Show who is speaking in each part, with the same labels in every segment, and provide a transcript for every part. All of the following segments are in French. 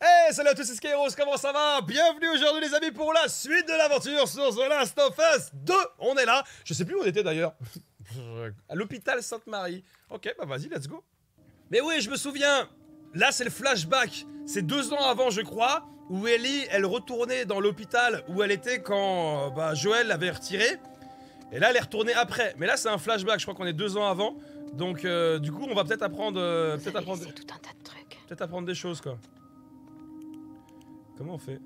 Speaker 1: Hey, salut à tous, c'est Skyros, comment ça va? Bienvenue aujourd'hui les amis pour la suite de l'aventure sur The Last of Us 2 On est là, je sais plus où on était d'ailleurs, à l'hôpital Sainte-Marie. Ok, bah vas-y, let's go. Mais oui, je me souviens, là c'est le flashback, c'est deux ans avant je crois, où Ellie, elle retournait dans l'hôpital où elle était quand bah, Joël l'avait retirée. Et là elle est retournée après, mais là c'est un flashback, je crois qu'on est deux ans avant. Donc euh, du coup on va peut-être apprendre, euh, peut-être apprendre,
Speaker 2: tout un tas de trucs.
Speaker 1: peut-être apprendre des choses quoi. Comment on fait?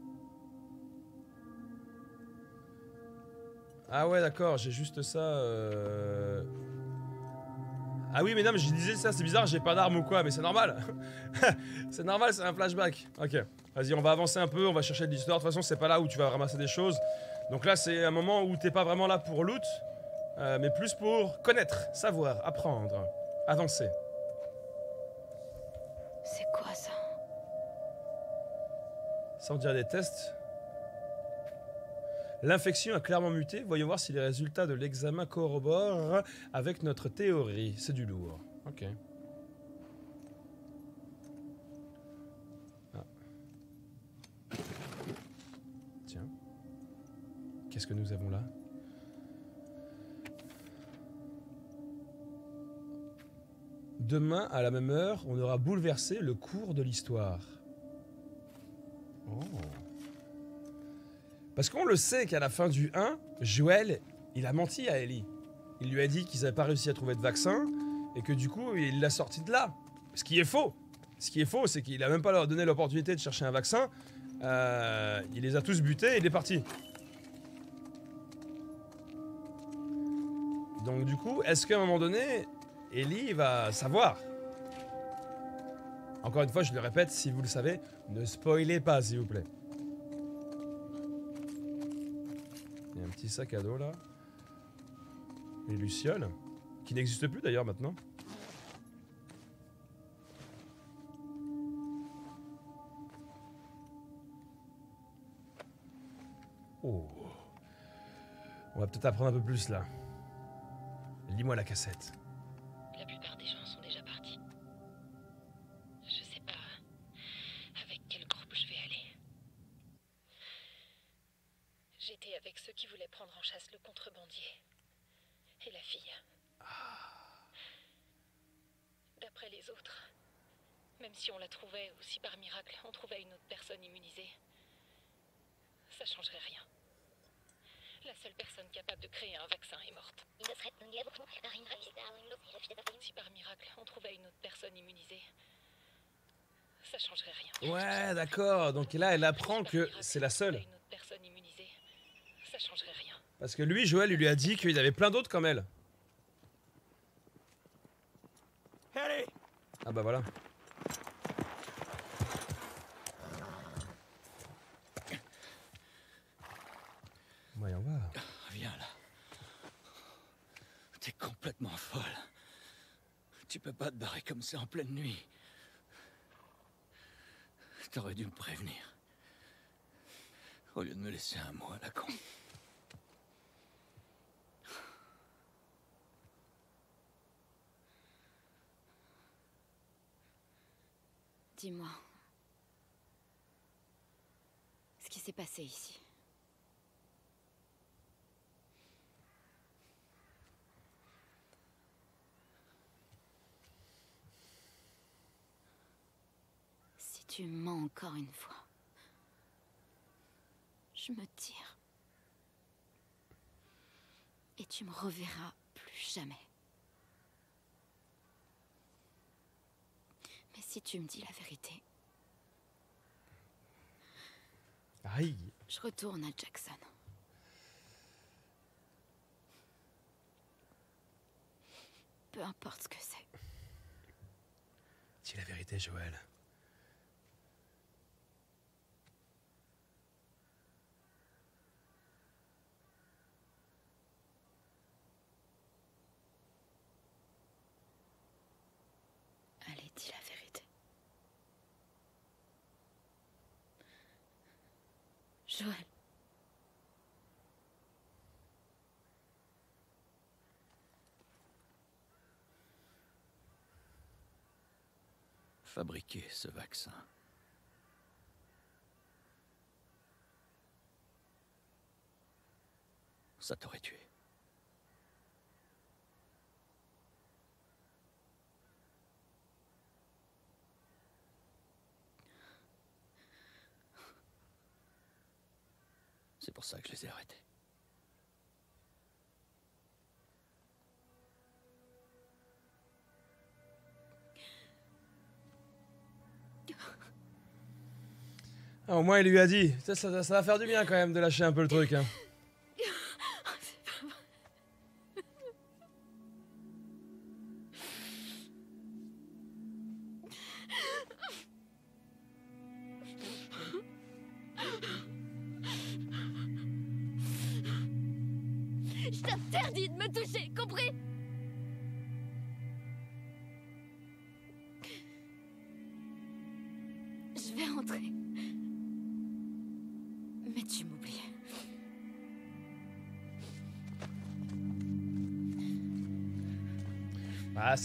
Speaker 1: Ah ouais d'accord, j'ai juste ça. euh. Ah oui mais non je disais ça, c'est bizarre, j'ai pas d'arme ou quoi, mais c'est normal. c'est normal, c'est un flashback. Ok, vas-y on va avancer un peu, on va chercher de l'histoire. De toute façon c'est pas là où tu vas ramasser des choses. Donc là c'est un moment où t'es pas vraiment là pour loot, euh, mais plus pour connaître, savoir, apprendre, avancer.
Speaker 2: C'est quoi ça?
Speaker 1: Sans dire des tests. L'infection a clairement muté. Voyons voir si les résultats de l'examen corroborent avec notre théorie. C'est du lourd. Ok. Ah. Tiens. Qu'est-ce que nous avons là? Demain, à la même heure, on aura bouleversé le cours de l'histoire. Oh. Parce qu'on le sait qu'à la fin du 1, Joël, il a menti à Ellie. Il lui a dit qu'ils n'avaient pas réussi à trouver de vaccin et que du coup, il l'a sorti de là. Ce qui est faux. Ce qui est faux, c'est qu'il a même pas leur donné l'opportunité de chercher un vaccin. Euh, il les a tous butés et il est parti. Donc du coup, est-ce qu'à un moment donné, Ellie va savoir Encore une fois, je le répète, si vous le savez, ne spoilez pas, s'il vous plaît. Il y a un petit sac à dos là. Les lucioles. Qui n'existe plus d'ailleurs maintenant. Oh. On va peut-être apprendre un peu plus là. Lis-moi la cassette.
Speaker 2: Si par miracle on trouvait une autre personne immunisée, ça changerait rien. La seule personne capable de créer un vaccin est morte. Si par miracle on trouvait une autre personne immunisée, ça changerait rien.
Speaker 1: Ouais, d'accord. Donc là, elle apprend que c'est la seule.
Speaker 2: trouvait Une autre personne immunisée, ça changerait rien.
Speaker 1: Parce que lui, Joël, il lui a dit qu'il y avait plein d'autres comme elle. Ah bah voilà. Voyons voir.
Speaker 3: Viens là. T'es complètement folle. Tu peux pas te barrer comme ça en pleine nuit. T'aurais dû me prévenir. Au lieu de me laisser un mot à la con.
Speaker 2: Dis-moi. Ce qui s'est passé ici. Si tu mens encore une fois, je me tire. Et tu me reverras plus jamais. Mais si tu me dis la vérité,
Speaker 1: Aïe.
Speaker 2: je retourne à Jackson. Peu importe ce que c'est.
Speaker 1: Dis la vérité, Joël.
Speaker 3: Fabriquer ce vaccin. Ça t'aurait tué. C'est pour ça que je les ai arrêtés.
Speaker 1: Ah, au moins, il lui a dit. Ça, va faire du bien quand même de lâcher un peu le truc. Hein.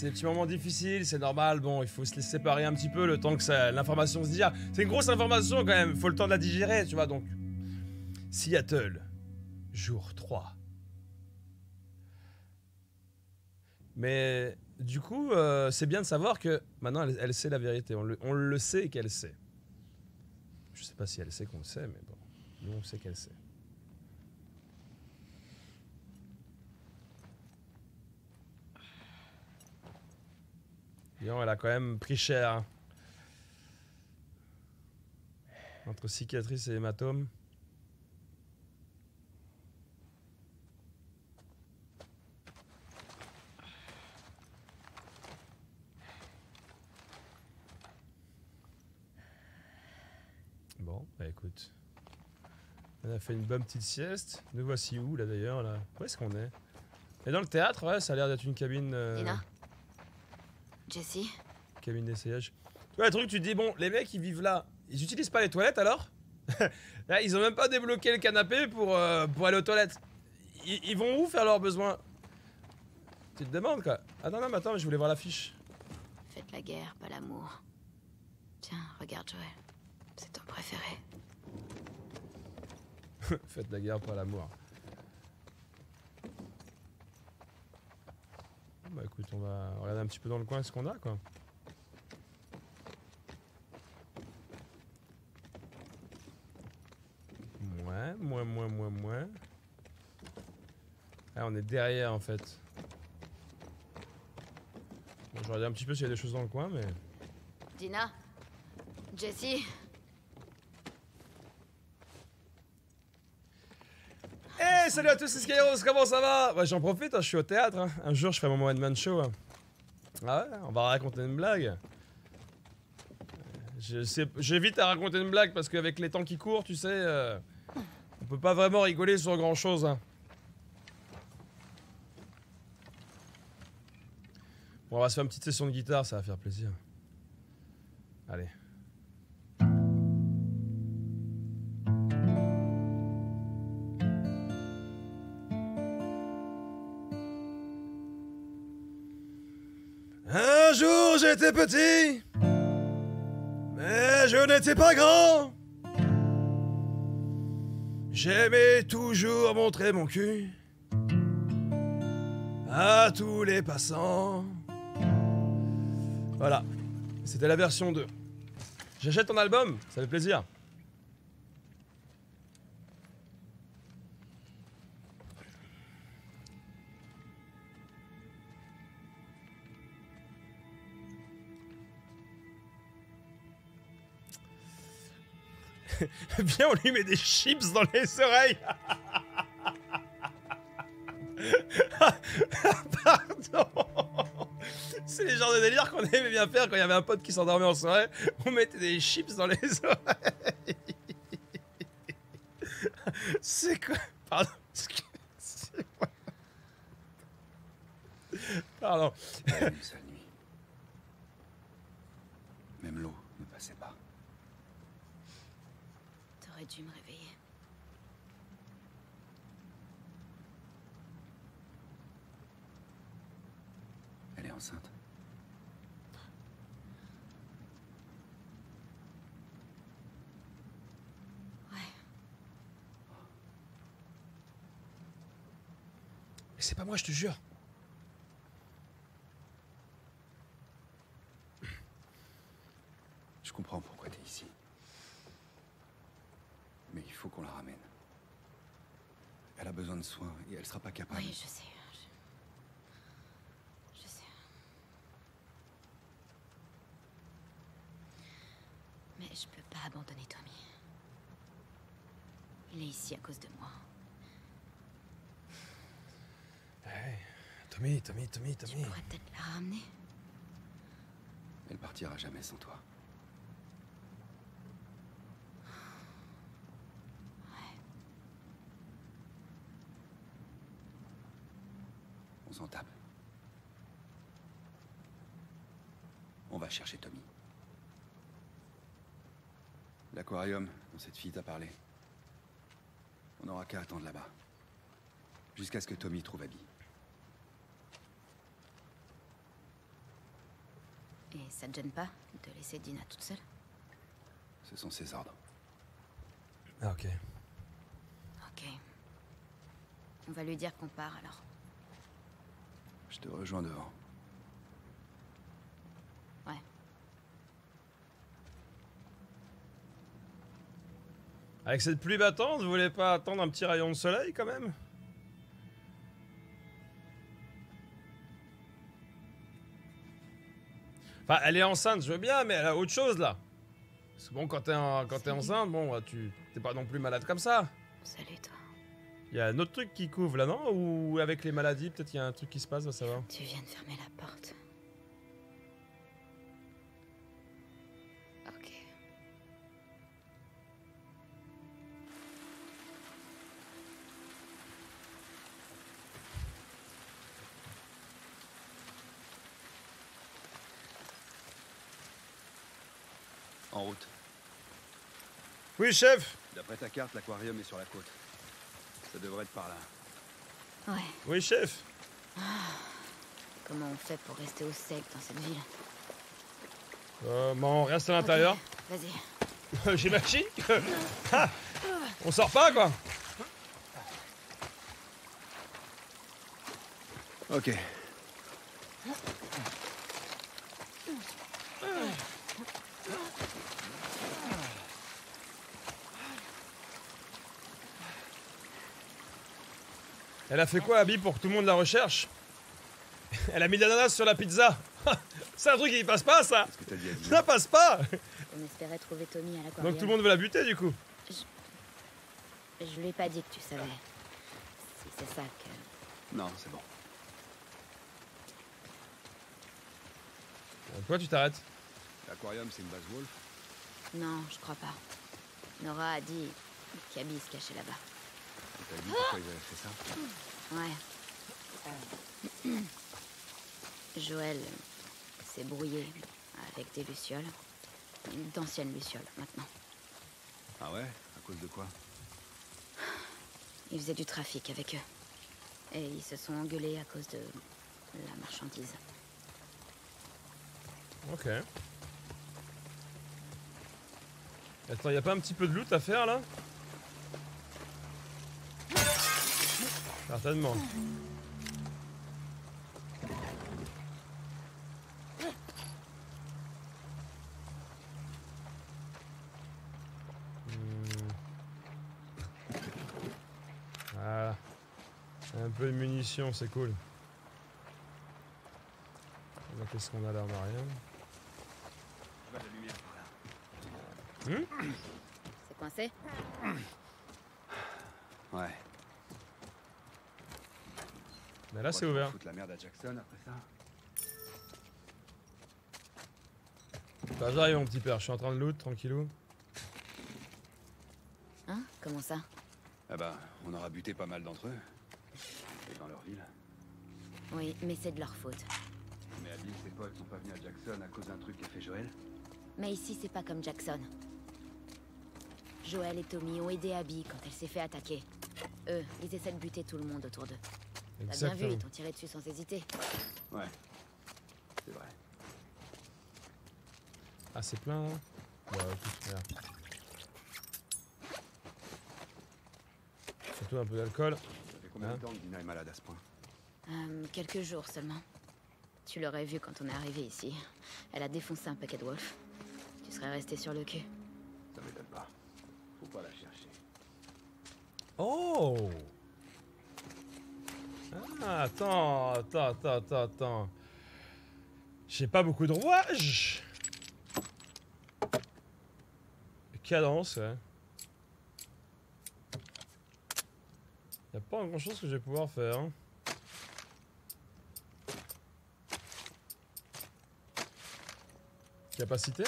Speaker 1: Des petits moments difficiles, c'est normal. Bon, il faut se les séparer un petit peu le temps que l'information se digère. C'est une grosse information quand même, faut le temps de la digérer, tu vois. Donc, Seattle, jour 3. Mais du coup, euh, c'est bien de savoir que maintenant elle, sait la vérité. On le, on le sait qu'elle sait. Je sais pas si elle sait qu'on le sait, mais bon, nous on sait qu'elle sait. Elle a quand même pris cher. Entre cicatrices et hématomes. Bon, bah écoute. On a fait une bonne petite sieste. Nous voici où là d'ailleurs là? Où est-ce qu'on est? Et dans le théâtre, ouais, ça a l'air d'être une cabine. euh,
Speaker 4: Jessie
Speaker 1: cabine d'essayage. Tu vois, le truc, tu te dis, bon, les mecs, ils vivent là. Ils utilisent pas les toilettes alors Là, ils ont même pas débloqué le canapé pour, euh, pour aller aux toilettes. Ils, ils vont où faire leurs besoins? Tu te demandes quoi Ah non, non, mais attends, je voulais voir l'affiche.
Speaker 4: Faites la guerre, pas l'amour. Tiens, regarde Joël. C'est ton préféré.
Speaker 1: Faites la guerre pour l'amour. Bah écoute, on va regarder un petit peu dans le coin ce qu'on a quoi. Ouais, moins, moins, moins, moins. Ah, on est derrière en fait. Bon, je regarde un petit peu s'il y a des choses dans le coin, mais.
Speaker 4: Dina Jessie
Speaker 1: Salut à tous, c'est Skyros, comment ça va? Ouais, j'en profite, hein, je suis au théâtre. hein. Un jour, je ferai mon one man show. hein. Ah ouais, on va raconter une blague. J'évite à raconter une blague parce qu'avec les temps qui courent, tu sais, euh, on peut pas vraiment rigoler sur grand chose. Bon, on va se faire une petite session de guitare, ça va faire plaisir. Allez. Un jour j'étais petit, mais je n'étais pas grand. J'aimais toujours montrer mon cul à tous les passants. Voilà, c'était la version 2. J'achète ton album, ça fait plaisir. Viens, on lui met des chips dans les oreilles. Pardon. C'est les genres de délire qu'on aimait bien faire quand il y avait un pote qui s'endormait en soirée. On mettait des chips dans les oreilles. C'est quoi? Pardon. Pardon.
Speaker 5: Une seule nuit. Même l'eau ne passait pas.
Speaker 4: T'aurais dû me réveiller.
Speaker 5: Elle est enceinte.
Speaker 4: Ouais.
Speaker 1: Mais c'est pas moi, je te jure.
Speaker 5: Je comprends pourquoi t'es ici. Mais il faut qu'on la ramène. Elle a besoin de soins et elle sera pas capable.
Speaker 4: Oui, je sais. Je, je sais. Mais je peux pas abandonner Tommy. Il est ici à cause de moi.
Speaker 1: Ouais. Tommy, Tommy, Tommy,
Speaker 4: Tu
Speaker 1: Tommy.
Speaker 4: pourrais peut-être la ramener.
Speaker 5: Elle partira jamais sans toi. On s'en tape. On va chercher Tommy. L'aquarium dont cette fille t'a parlé. On n'aura qu'à attendre là-bas. Jusqu'à ce que Tommy trouve Abby.
Speaker 4: Et ça te gêne pas de laisser Dina toute seule?
Speaker 5: Ce sont ses ordres.
Speaker 1: Ah, ok.
Speaker 4: Ok. On va lui dire qu'on part alors.
Speaker 5: Je te rejoins devant.
Speaker 4: Ouais.
Speaker 1: Avec cette pluie battante, vous voulez pas attendre un petit rayon de soleil quand même? Enfin, elle est enceinte, je veux bien, mais elle a autre chose là. Parce que bon, quand t'es en- enceinte, bon, bah, tu t'es pas non plus malade comme ça.
Speaker 4: Salut toi.
Speaker 1: Il y a un autre truc qui couvre là, non? Ou avec les maladies, peut-être il y a un truc qui se passe, va savoir.
Speaker 4: Tu viens de fermer la porte.
Speaker 1: Oui, chef
Speaker 5: D'après ta carte, l'aquarium est sur la côte. Ça devrait être par là.
Speaker 4: Ouais.
Speaker 1: Oui, chef
Speaker 4: Comment on fait pour rester au sec dans cette ville
Speaker 1: euh, bon, on reste à l'intérieur.
Speaker 4: Vas-y.
Speaker 1: J'imagine que... Ah on sort pas, quoi
Speaker 5: Ok.
Speaker 1: Elle a fait quoi, Abby, pour que tout le monde la recherche? Elle a mis de l'ananas sur la pizza C'est un truc qui passe pas, ça
Speaker 5: que dit
Speaker 1: Ça passe pas
Speaker 4: On espérait trouver Tommy à l'aquarium.
Speaker 1: Donc tout le monde veut la buter, du coup
Speaker 4: Je lui ai pas dit que tu savais. Si c'est ça que...
Speaker 5: Non, c'est bon.
Speaker 1: Pourquoi tu t'arrêtes
Speaker 5: L'aquarium, c'est une base Wolf.
Speaker 4: Non, je crois pas. Nora a dit qu'Abby se cachait là-bas.
Speaker 5: T'as dit pourquoi ils avaient fait ça
Speaker 4: Ouais. Joël s'est brouillé avec des lucioles. D'anciennes lucioles, maintenant.
Speaker 5: Ah ouais? À cause de quoi?
Speaker 4: Ils faisaient du trafic avec eux. Et ils se sont engueulés à cause de la marchandise.
Speaker 1: Ok. Attends, y a pas un petit peu de loot à faire, là? Certainement. Hmm. Voilà. Un peu de munitions, c'est cool. Qu'est-ce qu'on a là On a rien.
Speaker 5: Pas de lumière par là.
Speaker 4: C'est coincé
Speaker 5: Ouais.
Speaker 1: Mais là, c'est
Speaker 5: pas
Speaker 1: ouvert.
Speaker 5: La merde à Jackson après ça.
Speaker 1: Bah, j'arrive, mon petit père. Je suis en train de loot, tranquillou.
Speaker 4: Hein Comment ça?
Speaker 5: Ah bah, on aura buté pas mal d'entre eux. Et dans leur ville.
Speaker 4: Oui, mais c'est de leur faute.
Speaker 5: Mais Abby et ses potes sont pas venus à Jackson à cause d'un truc qu'a fait Joël?
Speaker 4: Mais ici, c'est pas comme Jackson. Joël et Tommy ont aidé Abby quand elle s'est fait attaquer. Eux, ils essaient de buter tout le monde autour d'eux. T'as bien vu, ils t'ont tiré dessus sans hésiter.
Speaker 5: Ouais. C'est vrai.
Speaker 1: Ah, c'est plein, là Bah, écoute, regarde. Surtout un peu d'alcool.
Speaker 5: Ça fait combien
Speaker 1: Hein
Speaker 5: de temps que Dina est malade à ce point
Speaker 4: Euh, quelques jours seulement. Tu l'aurais vu quand on est arrivé ici. Elle a défoncé un paquet de wolf. Tu serais resté sur le cul.
Speaker 6: Ça m'étonne pas. Faut pas la chercher.
Speaker 1: Oh Ah, attends, attends, attends, attends. J'ai pas beaucoup de rouages. Cadence, ouais. Y a pas grand chose que je vais pouvoir faire. hein. Capacité?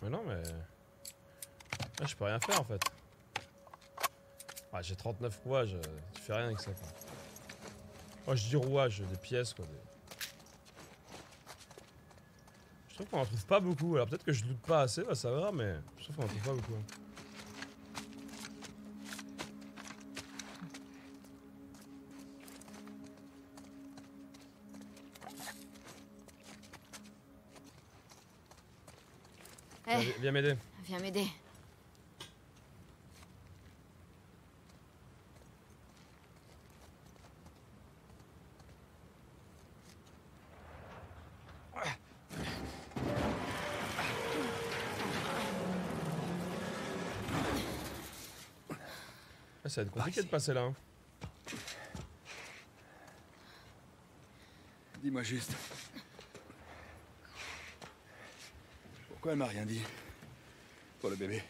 Speaker 1: Mais non, mais. Ah, je peux rien faire en fait. Ah, j'ai 39 rouages, euh, tu fais rien avec ça quoi. Oh, je dis rouages, des pièces quoi. des- Je trouve qu'on en trouve pas beaucoup. Alors peut-être que je loot pas assez, bah ça va, mais je trouve qu'on en trouve pas beaucoup. hein.
Speaker 4: Eh,
Speaker 1: viens m'aider.
Speaker 4: viens m'aider.
Speaker 1: Ça va être compliqué de passer là. hein.
Speaker 5: Dis-moi juste. Pourquoi elle m'a rien dit? Pour le bébé.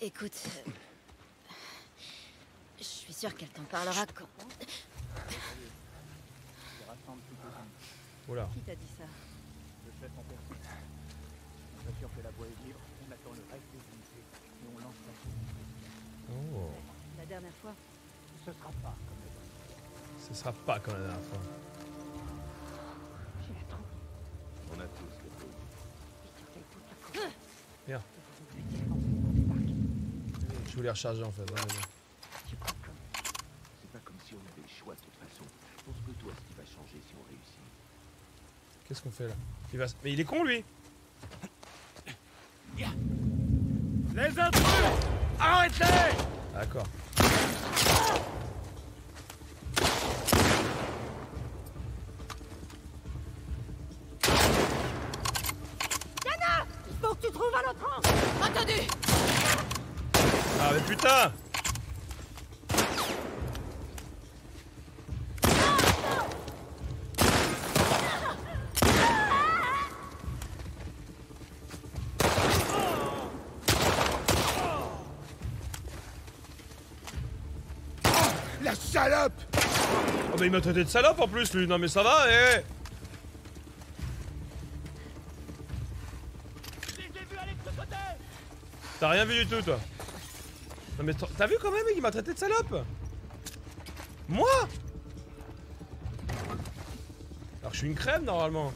Speaker 4: Écoute. euh, Je suis sûre qu'elle t'en parlera quand.
Speaker 1: Oula.
Speaker 4: Qui t'a dit ça?
Speaker 6: Le chef en personne. On s'assure que la voie est libre, on attend le reste des unités et on lance la
Speaker 1: Oh.
Speaker 4: La dernière fois
Speaker 6: Ce sera pas comme la dernière.
Speaker 1: Ce sera pas comme la dernière fois.
Speaker 6: J'ai la troupe. On a tous toute la des parcs.
Speaker 1: Je voulais recharger en fait. ouais, mais bon.
Speaker 6: C'est pas comme... C'est pas comme si on avait le choix de toute façon. Pense que toi, ce qui va changer si on réussit.
Speaker 1: Qu'est-ce qu'on fait là il va... Mais il est con lui
Speaker 6: Les intrus Arrêtez
Speaker 1: D'accord.
Speaker 2: Faut que tu trouves un autre
Speaker 4: Entendu
Speaker 1: Ah mais putain
Speaker 5: La salope
Speaker 1: Oh il m'a traité de salope en plus lui. Non mais ça va eh T'as rien vu du tout toi. Non mais t'as vu quand même il m'a traité de salope. Moi Alors je suis une crème normalement.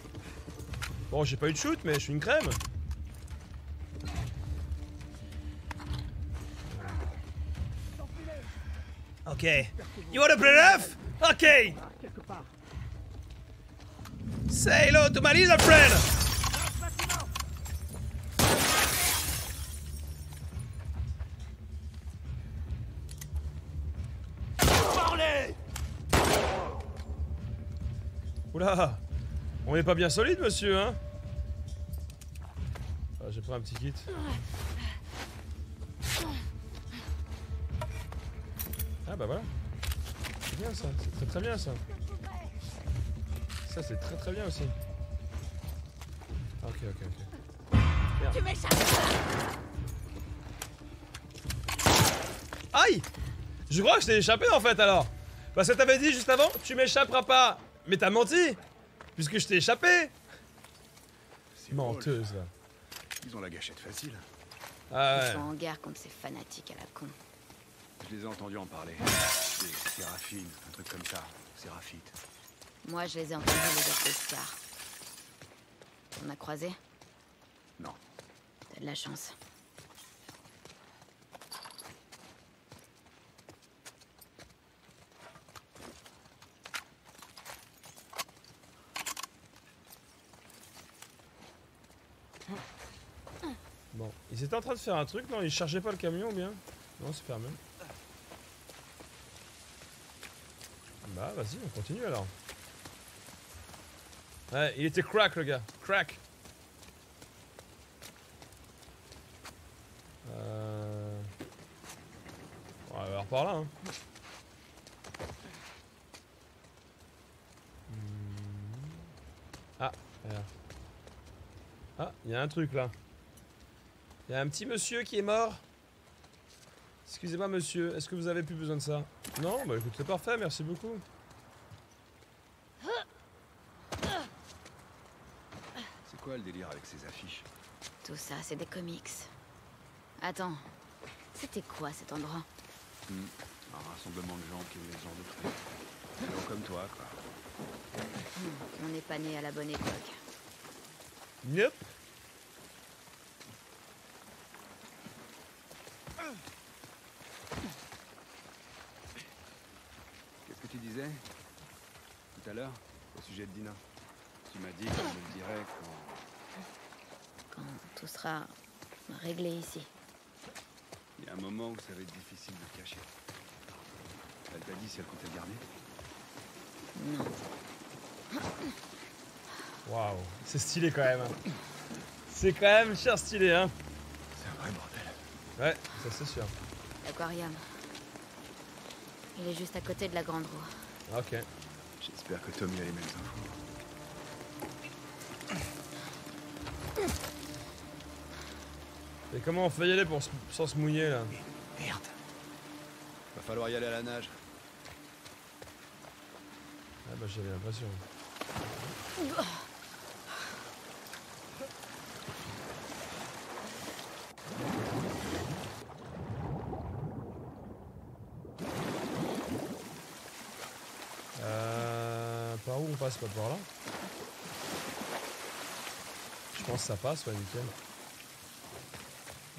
Speaker 1: Bon j'ai pas eu de shoot mais je suis une crème. Ok. You wanna play rough? Ok. Say hello to my little friend. Oula On est pas bien solide, monsieur, hein? Ah, J'ai pris un petit kit. Ah bah voilà. C'est bien ça, c'est très très bien ça. Ça c'est très très bien aussi. Ok ok ok.
Speaker 2: Tu m'échappes
Speaker 1: Aïe Je crois que je t'ai échappé en fait alors Parce que t'avais dit juste avant, tu m'échapperas pas Mais t'as menti Puisque je t'ai échappé. Menteuse là.
Speaker 5: Ils ont la gâchette facile.
Speaker 1: Ah
Speaker 4: Ils sont en guerre contre ces fanatiques à la con.
Speaker 5: Je les ai entendus en parler. C'est Séraphine, un truc comme ça. Séraphite.
Speaker 4: Moi, je les ai entendus les appeler Scar. On a croisé
Speaker 5: Non.
Speaker 4: T'as de la chance.
Speaker 1: Bon, ils étaient en train de faire un truc, non? Ils chargeaient pas le camion ou bien? Non, c'est fermé. Bah, vas-y, on continue alors. Ouais, il était crack le gars. Crack. Euh... On va voir par là. Hein. Hmm. Ah, regarde. Ah, il y a un truc là. Il y a un petit monsieur qui est mort. Excusez-moi monsieur, est-ce que vous avez plus besoin de ça? Non? Bah écoute, c'est parfait, merci beaucoup.
Speaker 5: Quoi le délire avec ces affiches
Speaker 4: Tout ça, c'est des comics. Attends, c'était quoi cet endroit
Speaker 5: Hmm, Un rassemblement de gens qui aiment les genres de trucs. Des gens comme toi, quoi.
Speaker 4: On n'est pas né à la bonne époque.
Speaker 1: Nope.
Speaker 5: Qu'est-ce que tu disais Tout à l'heure Au sujet de Dina? Tu m'as dit qu'on me le dirait. Quand
Speaker 4: tout sera réglé ici.
Speaker 5: Il y a un moment où ça va être difficile de le cacher. Elle t'a dit si elle comptait le garder?
Speaker 4: Non.
Speaker 1: Waouh, c'est stylé quand même. hein. C'est quand même cher stylé, hein.
Speaker 5: C'est un vrai bordel.
Speaker 1: Ouais, ça c'est sûr.
Speaker 4: L'aquarium. Il est juste à côté de la grande roue.
Speaker 1: Ok.
Speaker 5: J'espère que Tommy a les mêmes infos.
Speaker 1: Et comment on fait y aller pour sans se mouiller là
Speaker 3: Merde.
Speaker 5: Va falloir y aller à la nage.
Speaker 1: Ah bah j'avais l'impression. Euh, par où on passe Pas par là? Je pense que ça passe, ouais, nickel.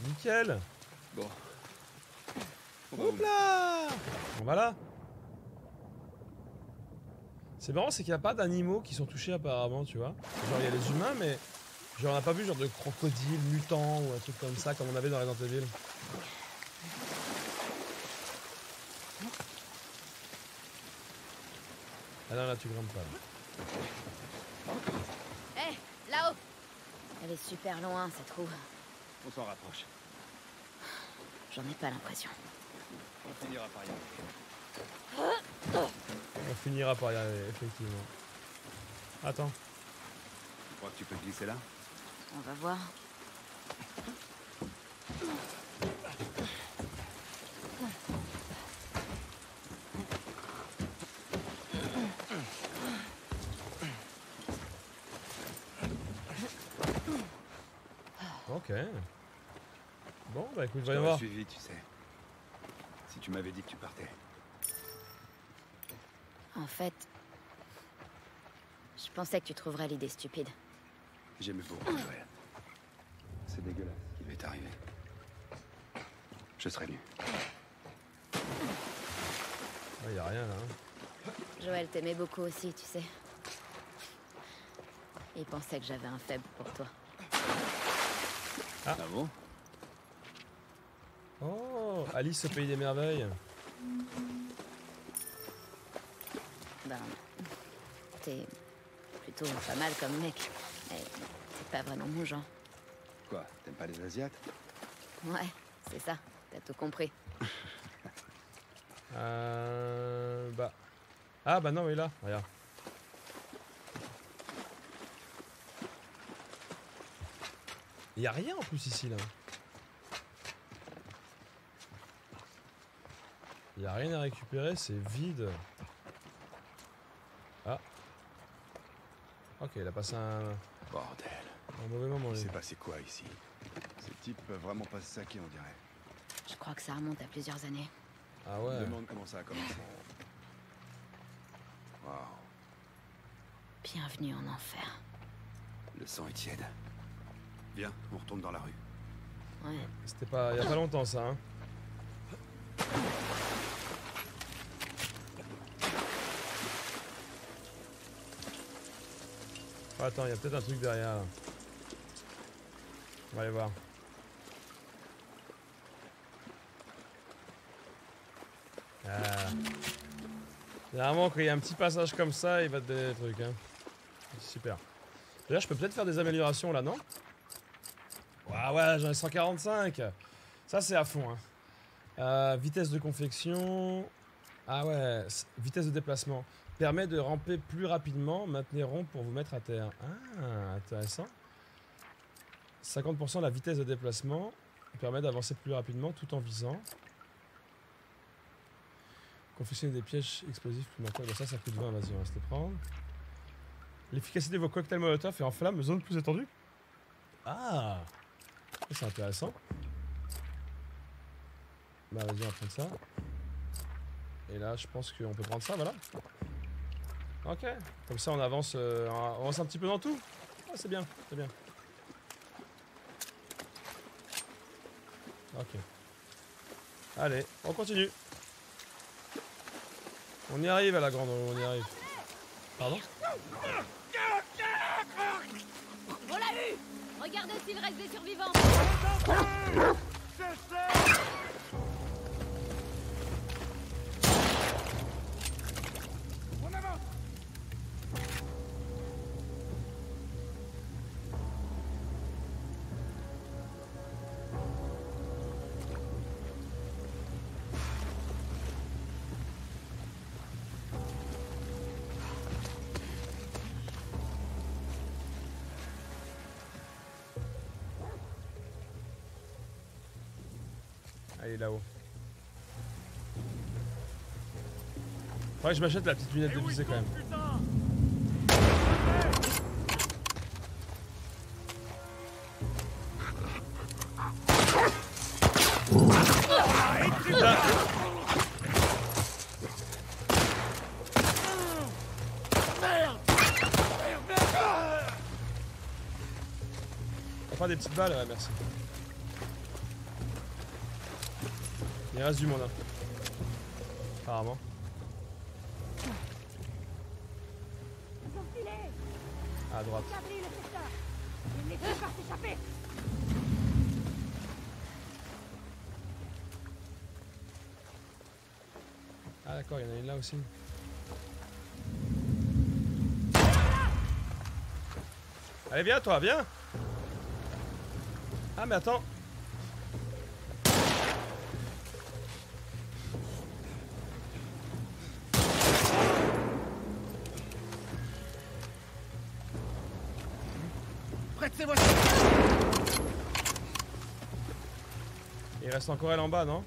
Speaker 1: Nickel
Speaker 5: Bon.
Speaker 1: Hop là On va là C'est marrant, c'est qu'il n'y a pas d'animaux qui sont touchés apparemment, tu vois. Genre il y a les humains, mais genre on n'a pas vu genre de crocodile mutant ou un truc comme ça comme on avait dans Resident Evil. Ah non, là tu grimpes pas.
Speaker 4: Hé, là-haut Elle est super loin, cette roue.
Speaker 5: On s'en rapproche.
Speaker 4: J'en ai pas l'impression.
Speaker 5: On finira par y arriver.
Speaker 1: On finira par y arriver, effectivement. Attends.
Speaker 5: Tu crois que tu peux te glisser là?
Speaker 4: On va voir.
Speaker 1: Ok. Bon, bah écoute,
Speaker 5: Je
Speaker 1: voyons voir.
Speaker 5: suivi, tu sais. Si tu m'avais dit que tu partais.
Speaker 4: En fait, je pensais que tu trouverais l'idée stupide.
Speaker 5: J'aimais beaucoup Joël. C'est dégueulasse ce qui lui est arrivé. Je serais nu.
Speaker 1: Il y a rien là. hein.
Speaker 4: Joël t'aimait beaucoup aussi, tu sais. Il pensait que j'avais un faible pour toi.
Speaker 5: Ah, bon?
Speaker 1: Oh, Alice au pays des merveilles.
Speaker 4: Ben, t'es plutôt pas mal comme mec. Mais c'est pas vraiment mon genre.
Speaker 5: Quoi T'aimes pas les Asiates?
Speaker 4: Ouais, c'est ça. T'as tout compris.
Speaker 1: Euh, bah. Ah bah non, il est là, regarde. Il y a rien en plus ici là. Il a rien à récupérer, c'est vide. Ah. Ok, il a passé un,
Speaker 5: Bordel.
Speaker 1: un mauvais moment.
Speaker 5: Il
Speaker 1: lui.
Speaker 5: s'est passé quoi ici? Ces types peuvent vraiment pas se saquer, on dirait.
Speaker 4: Je crois que ça remonte à plusieurs années.
Speaker 1: Ah
Speaker 5: Je
Speaker 1: ouais.
Speaker 5: me demande comment ça a commencé. Waouh.
Speaker 4: Bienvenue en enfer.
Speaker 5: Le sang est tiède. Viens, on retourne dans la rue.
Speaker 4: Ouais.
Speaker 1: C'était pas. Il y a pas longtemps ça, hein. Attends, il y a peut-être un truc derrière là. On va aller voir. Ah. Généralement, quand il y a un petit passage comme ça, il va te des trucs. Hein. Super. D'ailleurs, je peux peut-être faire des améliorations là, non? Ouais, ouais, j'en ai 145. Ça, c'est à fond. Hein. Euh, vitesse de confection. Ah ouais, vitesse de déplacement. Permet de ramper plus rapidement. Maintenez rond pour vous mettre à terre. Ah, intéressant. 50% la vitesse de déplacement. Permet d'avancer plus rapidement tout en visant. Confectionner des pièges explosifs plus. Bon, ça, ça coûte 20. Vas-y, on va se les prendre. L'efficacité de vos cocktails Molotov est en flamme, zone plus étendue. Ah C'est intéressant. Bah vas-y, on va prendre ça. Et là, je pense qu'on peut prendre ça, voilà. Ok. Comme ça, on avance, euh, on avance un petit peu dans tout. Ah, c'est bien, c'est bien. Ok. Allez, on continue. On y arrive à la grande on y arrive. Pardon
Speaker 4: On l'a eu Regardez s'il reste des survivants
Speaker 1: Que je m'achète la petite lunette de visée quand même. Faire des petites balles, ouais, merci. Il reste du monde. hein. Apparemment. À droite. Ah d'accord, il y en a une là aussi. Allez viens toi, viens. Ah mais attends.
Speaker 6: Ces
Speaker 1: Il reste encore elle en bas, non?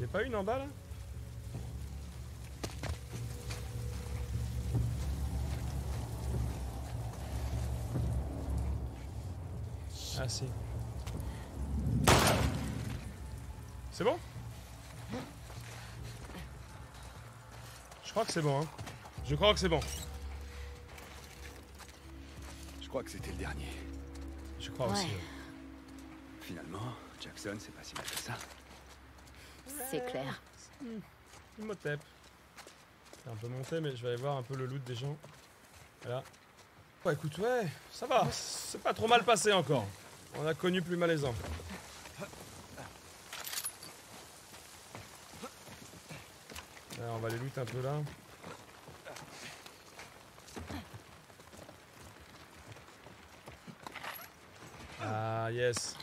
Speaker 1: Il a pas une en bas là? Ah si. C'est bon? Je crois que c'est bon, hein. Je crois que c'est bon.
Speaker 5: Je crois que c'était le dernier.
Speaker 1: Je crois
Speaker 4: Ouais.
Speaker 1: aussi. ouais.
Speaker 5: Finalement, Jackson, c'est pas si mal que ça.
Speaker 4: C'est clair.
Speaker 1: Imhotep. C'est un peu monté, mais je vais aller voir un peu le loot des gens. Voilà. Bah écoute, ouais, ça va. C'est pas trop mal passé encore. On a connu plus malaisant. On va les loot un peu là. Ah yes.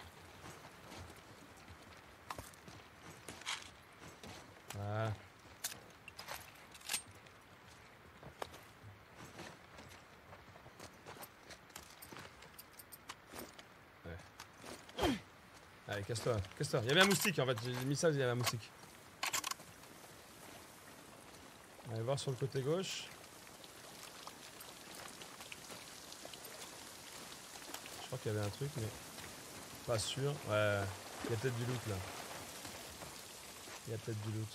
Speaker 1: Voilà. Ouais. Allez, casse-toi, casse-toi. Il y avait un moustique en fait, j'ai mis ça, il y avait un moustique. On va aller voir sur le côté gauche. Je crois qu'il y avait un truc, mais pas sûr. Ouais, il y a peut-être du loot là. Il y a peut-être du loot.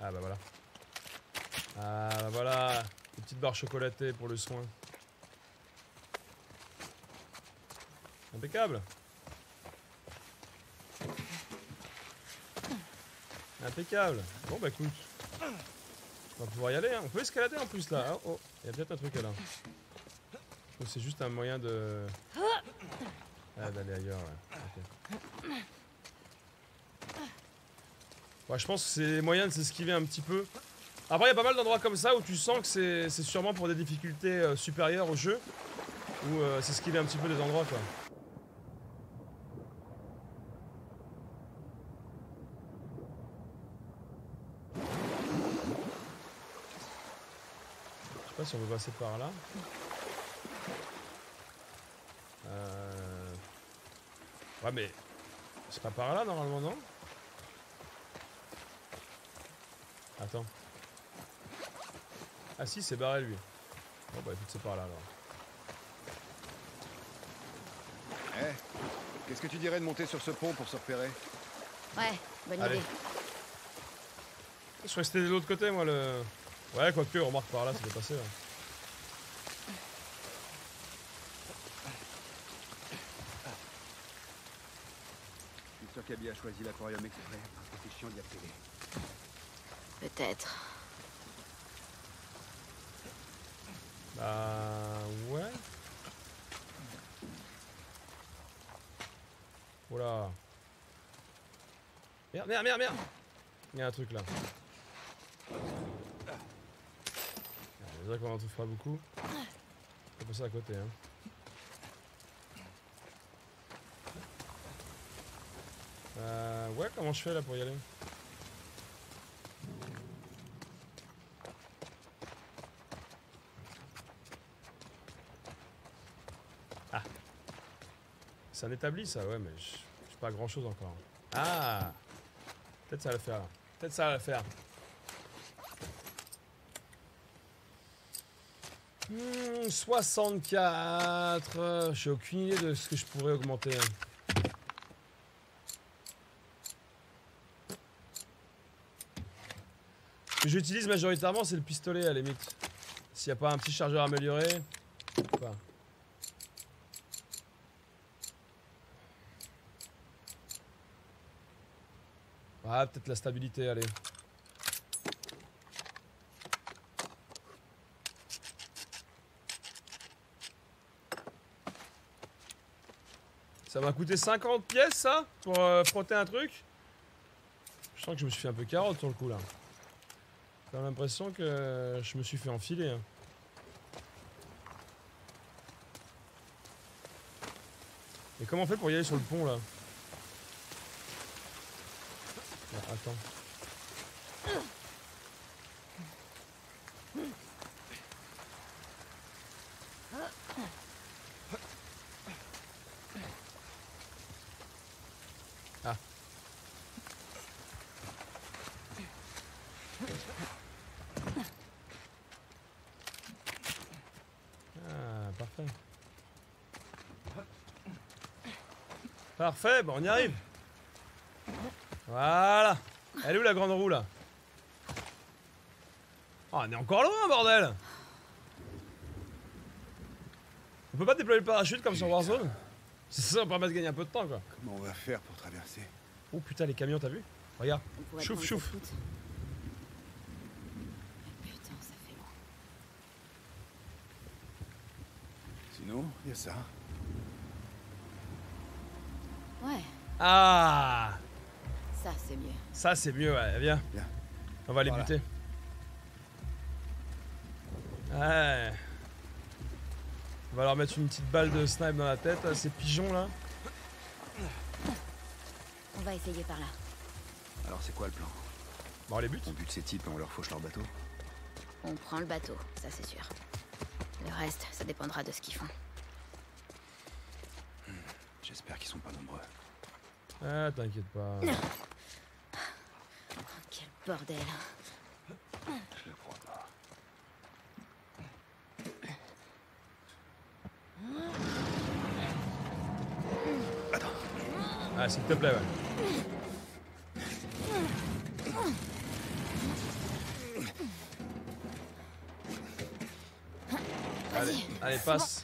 Speaker 1: Ah bah voilà. Ah bah voilà. Une petite barre chocolatée pour le soin. Impeccable. Impeccable. Bon bah écoute. On va pouvoir y aller. hein. On peut escalader en plus là. Oh, oh. Il y a peut-être un truc là. C'est juste un moyen de. Ah, d'aller ailleurs, ouais. Je pense que c'est moyen de s'esquiver un petit peu. Après, il y a pas mal d'endroits comme ça où tu sens que c'est c'est sûrement pour des difficultés euh, supérieures au jeu. Ou euh, s'esquiver un petit peu des endroits, quoi. Pas si on peut passer par là. Euh... Ouais, mais c'est pas par là normalement, non? Attends. Ah si, c'est barré lui. Bon bah écoute, c'est par là alors.
Speaker 5: Eh, qu'est-ce que tu dirais de monter sur ce pont pour se repérer?
Speaker 4: Ouais, bonne
Speaker 1: Allez.
Speaker 4: idée.
Speaker 1: Je que c'était de l'autre côté, moi, le... Ouais, quoique, remarque par là, c'est dépassé, là.
Speaker 5: Je suis sûr qu'Abby a choisi l'aquarium exprès, parce que c'est chiant d'y accéder.
Speaker 4: Peut-être.
Speaker 1: Bah... Ouais. Oula. Merde, merde, merde, merde Il y a un truc là. C'est vrai qu'on en trouve pas beaucoup. C'est pas ça à côté, hein. Euh, ouais, comment je fais là pour y aller? Ah C'est un établi ça, ouais, mais je j'ai pas grand chose encore. Ah Peut-être ça va le faire. Peut-être ça va le faire. Hmm, 64. euh, J'ai aucune idée de ce que je pourrais augmenter. hein. Ce que j'utilise majoritairement, c'est le pistolet à la limite. S'il n'y a pas un petit chargeur amélioré. Ah, peut-être la stabilité, allez. Ça m'a coûté 50 pièces, ça Pour euh, frotter un truc Je sens que je me suis fait un peu carotte sur le coup, là. J'ai l'impression que je me suis fait enfiler. hein. Et comment on fait pour y aller sur le pont, là? Attends. Ah. Ah, parfait. Parfait, bon, on y arrive. Voilà. Elle est où la grande roue là? Oh, on est encore loin, bordel On peut pas déployer le parachute comme sur Warzone? C'est ça, ça permet de gagner un peu de temps quoi.
Speaker 5: Comment on va faire pour traverser?
Speaker 1: Oh putain, les camions, t'as vu? Regarde.
Speaker 4: On
Speaker 1: Chouf, chouf.
Speaker 4: Putain, ça fait loin.
Speaker 5: Sinon, il y a ça.
Speaker 4: Ouais,
Speaker 1: Ah
Speaker 4: ça c'est mieux.
Speaker 1: Ça c'est mieux, ouais, viens. On va les
Speaker 5: Voilà.
Speaker 1: buter. Ouais. On va leur mettre une petite balle de snipe dans la tête, là, ces pigeons là.
Speaker 4: On va essayer par là.
Speaker 5: Alors c'est quoi le plan?
Speaker 1: Bon, on les bute.
Speaker 5: On bute ces types et on leur fauche leur bateau?
Speaker 4: On prend le bateau, ça c'est sûr. Le reste, ça dépendra de ce qu'ils font.
Speaker 5: J'espère qu'ils sont pas nombreux.
Speaker 1: Ah, t'inquiète pas.
Speaker 4: Quel bordel.
Speaker 5: Je le crois pas.
Speaker 1: Ah, s'il te plaît, ouais. Allez, allez, passe.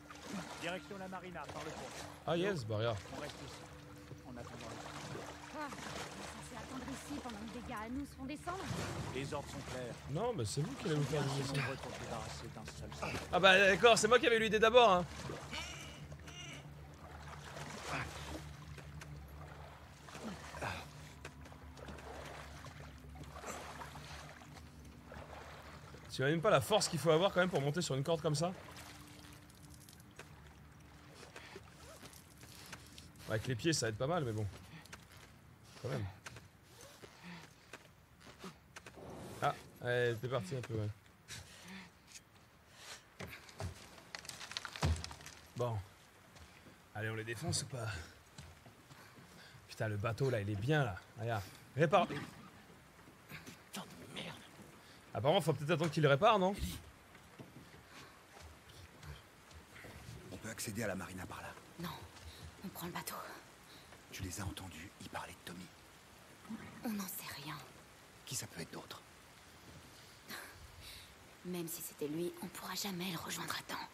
Speaker 6: direction la marina, par le pont.
Speaker 1: Ah yes, bah regarde.
Speaker 6: On reste ici. En attendant,
Speaker 7: Quoi C'est censé attendre ici pendant que des gars à nous se font descendre
Speaker 6: les ordres sont clairs.
Speaker 1: Non, mais c'est vous qui allez vous faire
Speaker 6: Bien
Speaker 1: des
Speaker 6: sûr,
Speaker 1: essais.
Speaker 6: on va se débarrasser d'un seul soldat.
Speaker 1: Ah bah d'accord, c'est moi qui avais eu l'idée d'abord. Hein. Tu même pas la force qu'il faut avoir quand même pour monter sur une corde comme ça? Avec les pieds ça va être pas mal mais bon. Quand même. Ah, ouais, t'es parti un peu ouais. Bon. Allez, on les défonce ou pas? Putain, le bateau là, il est bien là. Regarde. Répare.
Speaker 3: Putain de merde.
Speaker 1: Apparemment, faut peut-être attendre qu'il le répare, non?
Speaker 5: On peut accéder à la marina par là.
Speaker 4: Non, on prend le bateau.
Speaker 5: Tu les as entendus, ils parlaient de Tommy.
Speaker 4: On n'en sait rien.
Speaker 5: Qui ça peut être d'autre?
Speaker 4: Même si c'était lui, on pourra jamais le rejoindre à temps.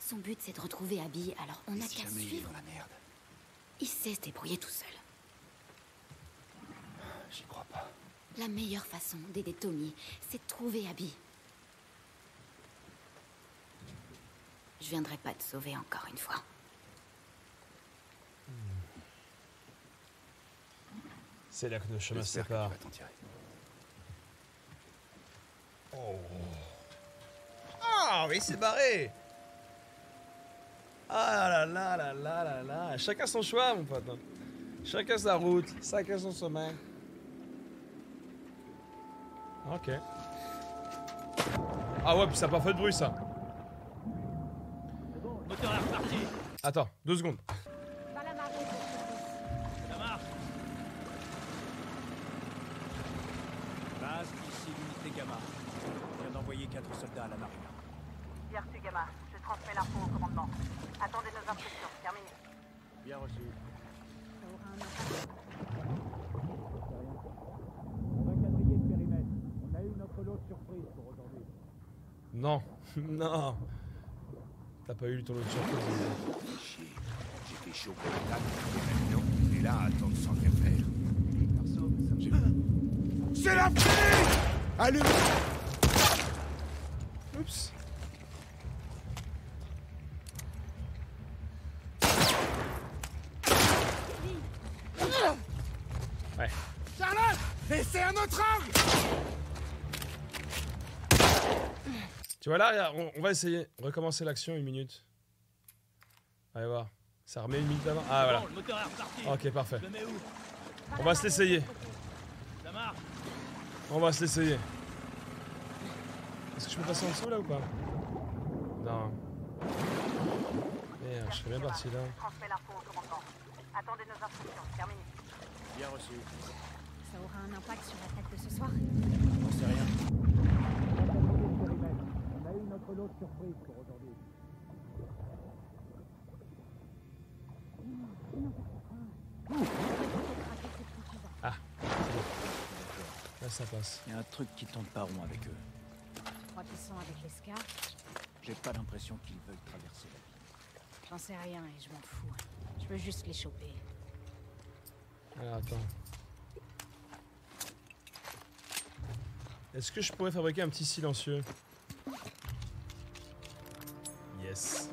Speaker 4: Son but, c'est de retrouver Abby, alors on n'a
Speaker 5: si
Speaker 4: qu'à
Speaker 5: jamais il est
Speaker 4: suivre.
Speaker 5: dans la merde
Speaker 4: Il sait se débrouiller tout seul.
Speaker 5: J'y crois pas.
Speaker 4: La meilleure façon d'aider Tommy, c'est de trouver Abby. Je viendrai pas te sauver encore une fois.
Speaker 1: C'est là que nos chemins se
Speaker 5: que
Speaker 1: séparent.
Speaker 5: tu vas t'en tirer.
Speaker 1: Ah, mais il s'est barré Ah là là là là là là Chacun son choix, mon pote. hein. Chacun sa route, chacun son chemin. Ok. Ah ouais, puis ça a pas fait de bruit, ça.
Speaker 6: Moteur est reparti.
Speaker 1: Attends, deux secondes.
Speaker 7: Dans la marée, cette
Speaker 6: Ça marche. Base, ici l'unité Gamma. On vient d'envoyer quatre soldats à la marina.
Speaker 8: Bien reçu, Gamma. Je transmets l'info au commandement. Attendez nos instructions. Terminé.
Speaker 6: Bien reçu.
Speaker 7: Ça aura un impact.
Speaker 6: On va quadriller le périmètre. On a eu notre lot de surprise pour aujourd'hui.
Speaker 1: Non, non. T'as pas eu ton autre surprise.
Speaker 9: Fait chaud pour la table, et maintenant, on est là à attendre sans rien faire. C'est la fin Allume
Speaker 1: Oups. Ouais.
Speaker 9: Charlotte Et c'est un autre angle
Speaker 1: Tu vois là, on, on va essayer. Recommencer l'action une minute. Allez voir. Ça remet une minute avant. Ah voilà.
Speaker 6: Le moteur est reparti.
Speaker 1: Ok, parfait.
Speaker 6: Je le mets où?
Speaker 1: On va se l'essayer.
Speaker 6: Ça marche.
Speaker 1: On va se l'essayer. Est-ce que je peux passer en dessous là ou pas? Non. Merde, je serais bien parti là.
Speaker 8: Je transmets l'info au commandement. Attendez nos instructions. Terminé.
Speaker 6: Bien reçu.
Speaker 7: Ça aura un impact sur l'attaque de ce soir?
Speaker 6: On sait rien. On a eu notre lot de surprise pour aujourd'hui.
Speaker 1: Là ça passe.
Speaker 3: Il y a un truc qui tourne pas rond avec eux.
Speaker 7: Je crois qu'ils sont avec les Scars.
Speaker 3: J'ai pas l'impression qu'ils veulent traverser la ville.
Speaker 7: J'en sais rien et je m'en fous. Je veux juste les choper.
Speaker 1: Alors attends. Est-ce que je pourrais fabriquer un petit silencieux? Yes.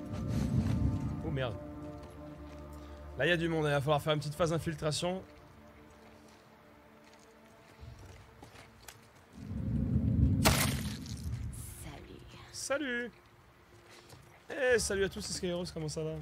Speaker 1: Oh merde. Là il y a du monde, il va falloir faire une petite phase d'infiltration.
Speaker 4: Salut.
Speaker 1: Salut Eh salut à tous les Skyros, comment ça va?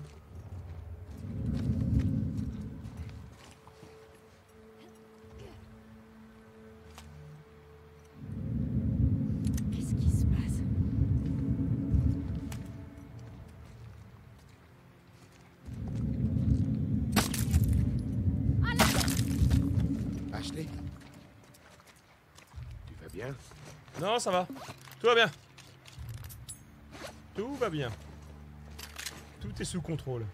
Speaker 1: Ça va? Tout va bien? Tout va bien. Tout est sous contrôle.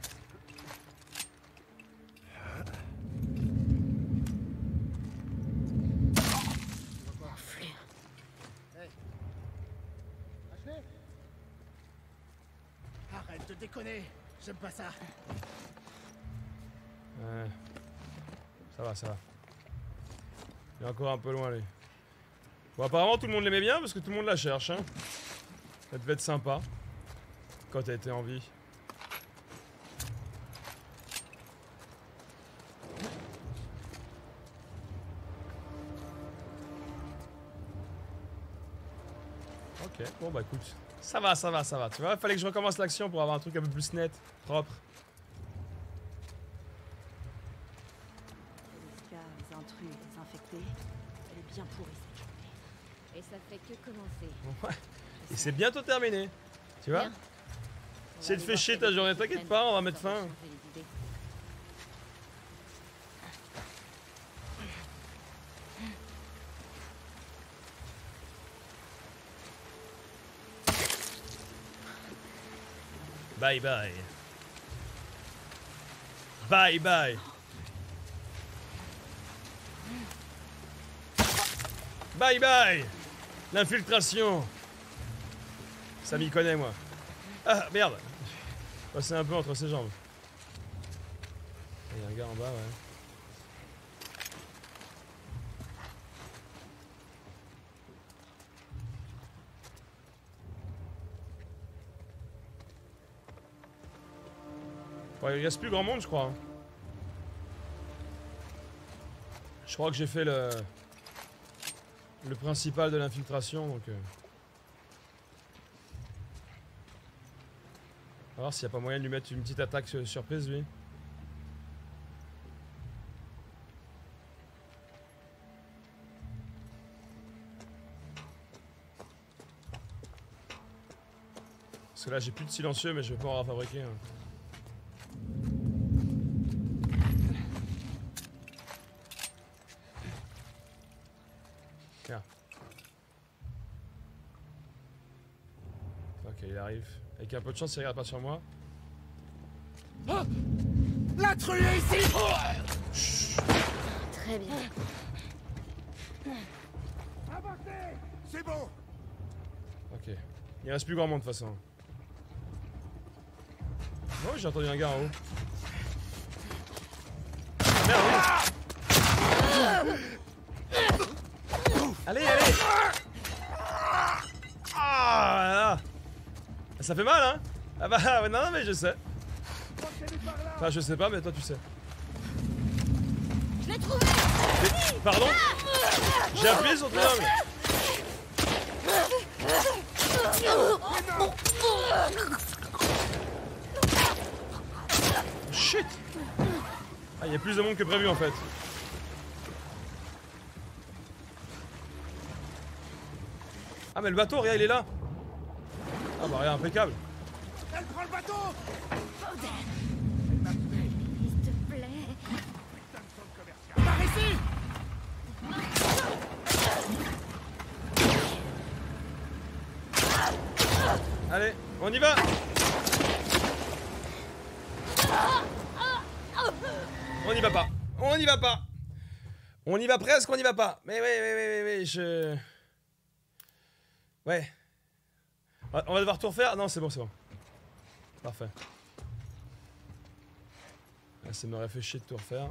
Speaker 6: Arrête de déconner J'aime pas ça
Speaker 1: ouais. Ça va, ça va. Il est encore un peu loin, lui. Bon, apparemment, tout le monde l'aimait bien parce que tout le monde la cherche. Hein. Ça devait être sympa. Quand elle était en vie. Ok, bon bah écoute. Ça va, ça va, ça va. Tu vois, fallait que je recommence l'action pour avoir un truc un peu plus net, propre.
Speaker 10: Les scars, les intrus, les infectés. Elle est bien pourrie cette journée.
Speaker 4: Et ça fait que commencer.
Speaker 1: Ouais. Et c'est bientôt terminé. Tu vois Si elle te fait chier ta journée, t'inquiète pas, on va mettre fin. Bye bye. Bye bye. Bye bye. L'infiltration. Ça m'y connaît moi. Ah merde. Passé un peu entre ses jambes. Il y a un gars en bas ouais. Ouais, il reste plus grand monde, je crois. hein. Je crois que j'ai fait le le principal de l'infiltration, donc. euh. On va s'il n'y a pas moyen de lui mettre une petite attaque sur- surprise, lui. Parce que là, j'ai plus de silencieux, mais je vais pas en fabriquer. Tiens. Ok, il arrive. Avec un peu de chance, il regarde pas sur moi.
Speaker 6: L'intrus est ici
Speaker 4: Très bien.
Speaker 9: Avancez C'est bon
Speaker 1: Ok. Il reste plus grand monde de toute façon. Oh, j'ai entendu un gars en haut. Merde, oui. Allez, allez Ça fait mal, hein? Ah bah, ouais, non, non, mais je sais. Enfin, je sais pas, mais toi, tu sais.
Speaker 7: Je l'ai trouvé
Speaker 1: Mais- Pardon? J'ai appuyé sur ton angle. Shit Ah, il y a plus de monde que prévu en fait. Ah, mais le bateau, regarde, il est là. Ah, bah, regarde, impeccable.
Speaker 6: Elle prend le bateau
Speaker 7: S'il te plaît.
Speaker 6: Par ici
Speaker 1: Allez, on y va On n'y va pas. On n'y va pas. On y va presque, on n'y va pas. Mais oui, oui, oui, oui, oui, je... Ouais. On va- On va devoir tout refaire Non, c'est bon, c'est bon. Parfait. Ah, ça m'aurait de tout refaire.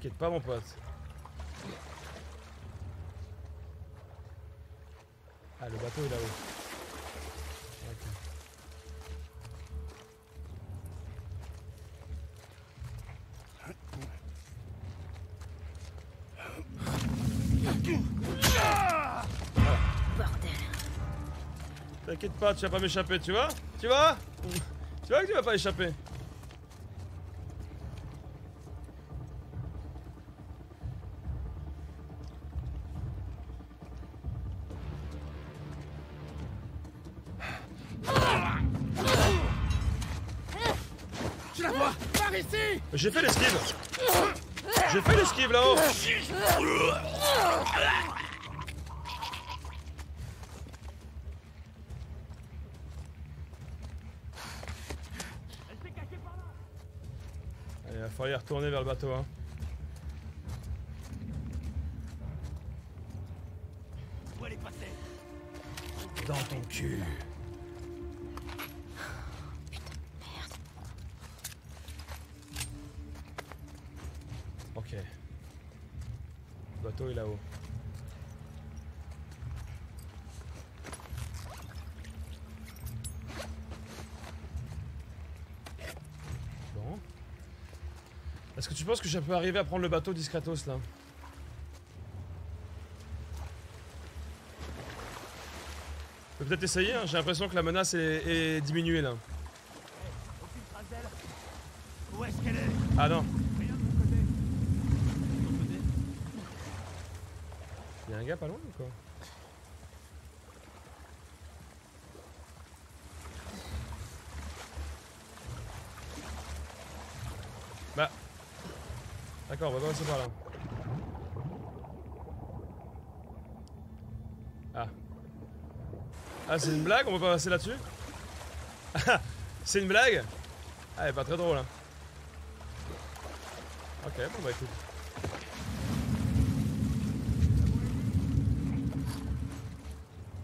Speaker 1: T'inquiète pas mon pote. Ah le bateau est là-haut. Ok.
Speaker 4: Bordel.
Speaker 1: T'inquiète pas, tu vas pas m'échapper, tu vois? Tu vois Tu vois que tu vas pas échapper?
Speaker 9: Par ici
Speaker 1: J'ai fait l'esquive J'ai fait l'esquive là-haut Allez, il va falloir y retourner vers le bateau. Hein.
Speaker 9: Où elle est passée?
Speaker 1: Dans ton cul. Ok. Le bateau est là-haut. Bon. Tu penses que je peux arriver à prendre le bateau discretos là Je peut-être essayer, hein, j'ai l'impression que la menace est diminuée là.
Speaker 6: Aucune trace d'elle
Speaker 9: Où est-ce qu'elle est
Speaker 1: Ah non,
Speaker 6: Rien de mon côté.
Speaker 1: il y a un gars pas loin ou quoi Bah. D'accord, on va commencer par là. Ah. Ah, c'est une blague? On peut pas passer là-dessus? C'est une blague? Ah, elle est pas très drôle, hein. Ok, bon bah écoute.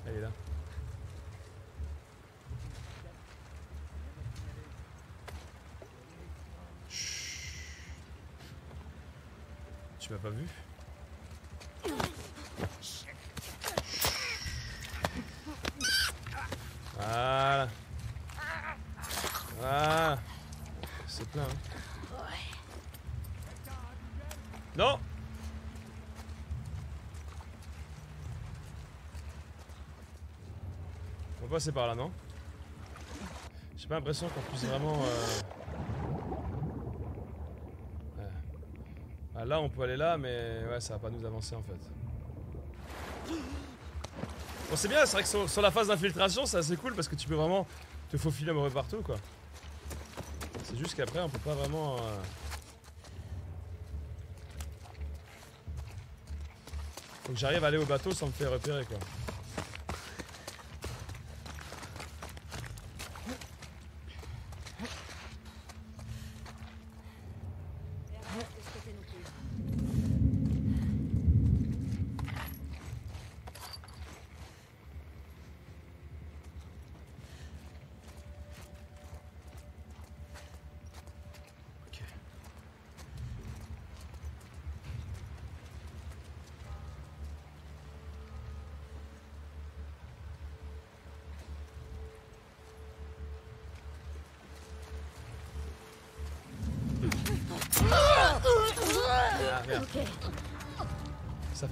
Speaker 1: Elle est là. Chut. Tu m'as pas vu Voilà. Voilà. C'est plein. hein. Non On va passer par là, non? J'ai pas l'impression qu'on puisse vraiment... euh, ouais. Ah, là, on peut aller là, mais ouais, ça va pas nous avancer en fait. Bon, c'est bien, c'est vrai que sur, sur la phase d'infiltration, c'est assez cool parce que tu peux vraiment te faufiler peu près partout, quoi. C'est juste qu'après, on peut pas vraiment... euh, Faut que j'arrive à aller au bateau sans me faire repérer, quoi.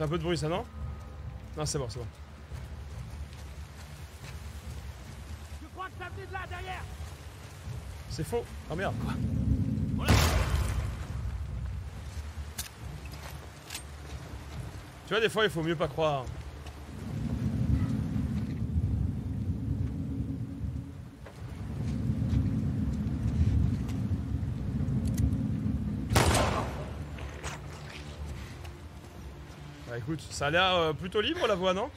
Speaker 1: Un peu de bruit, ça, non? Non, c'est bon, c'est bon.
Speaker 6: Je crois que ça venait de là, derrière?
Speaker 1: C'est faux. Oh merde. Tu vois, des fois, il faut mieux pas croire. Écoute, ça a l'air euh, plutôt libre la voie, non?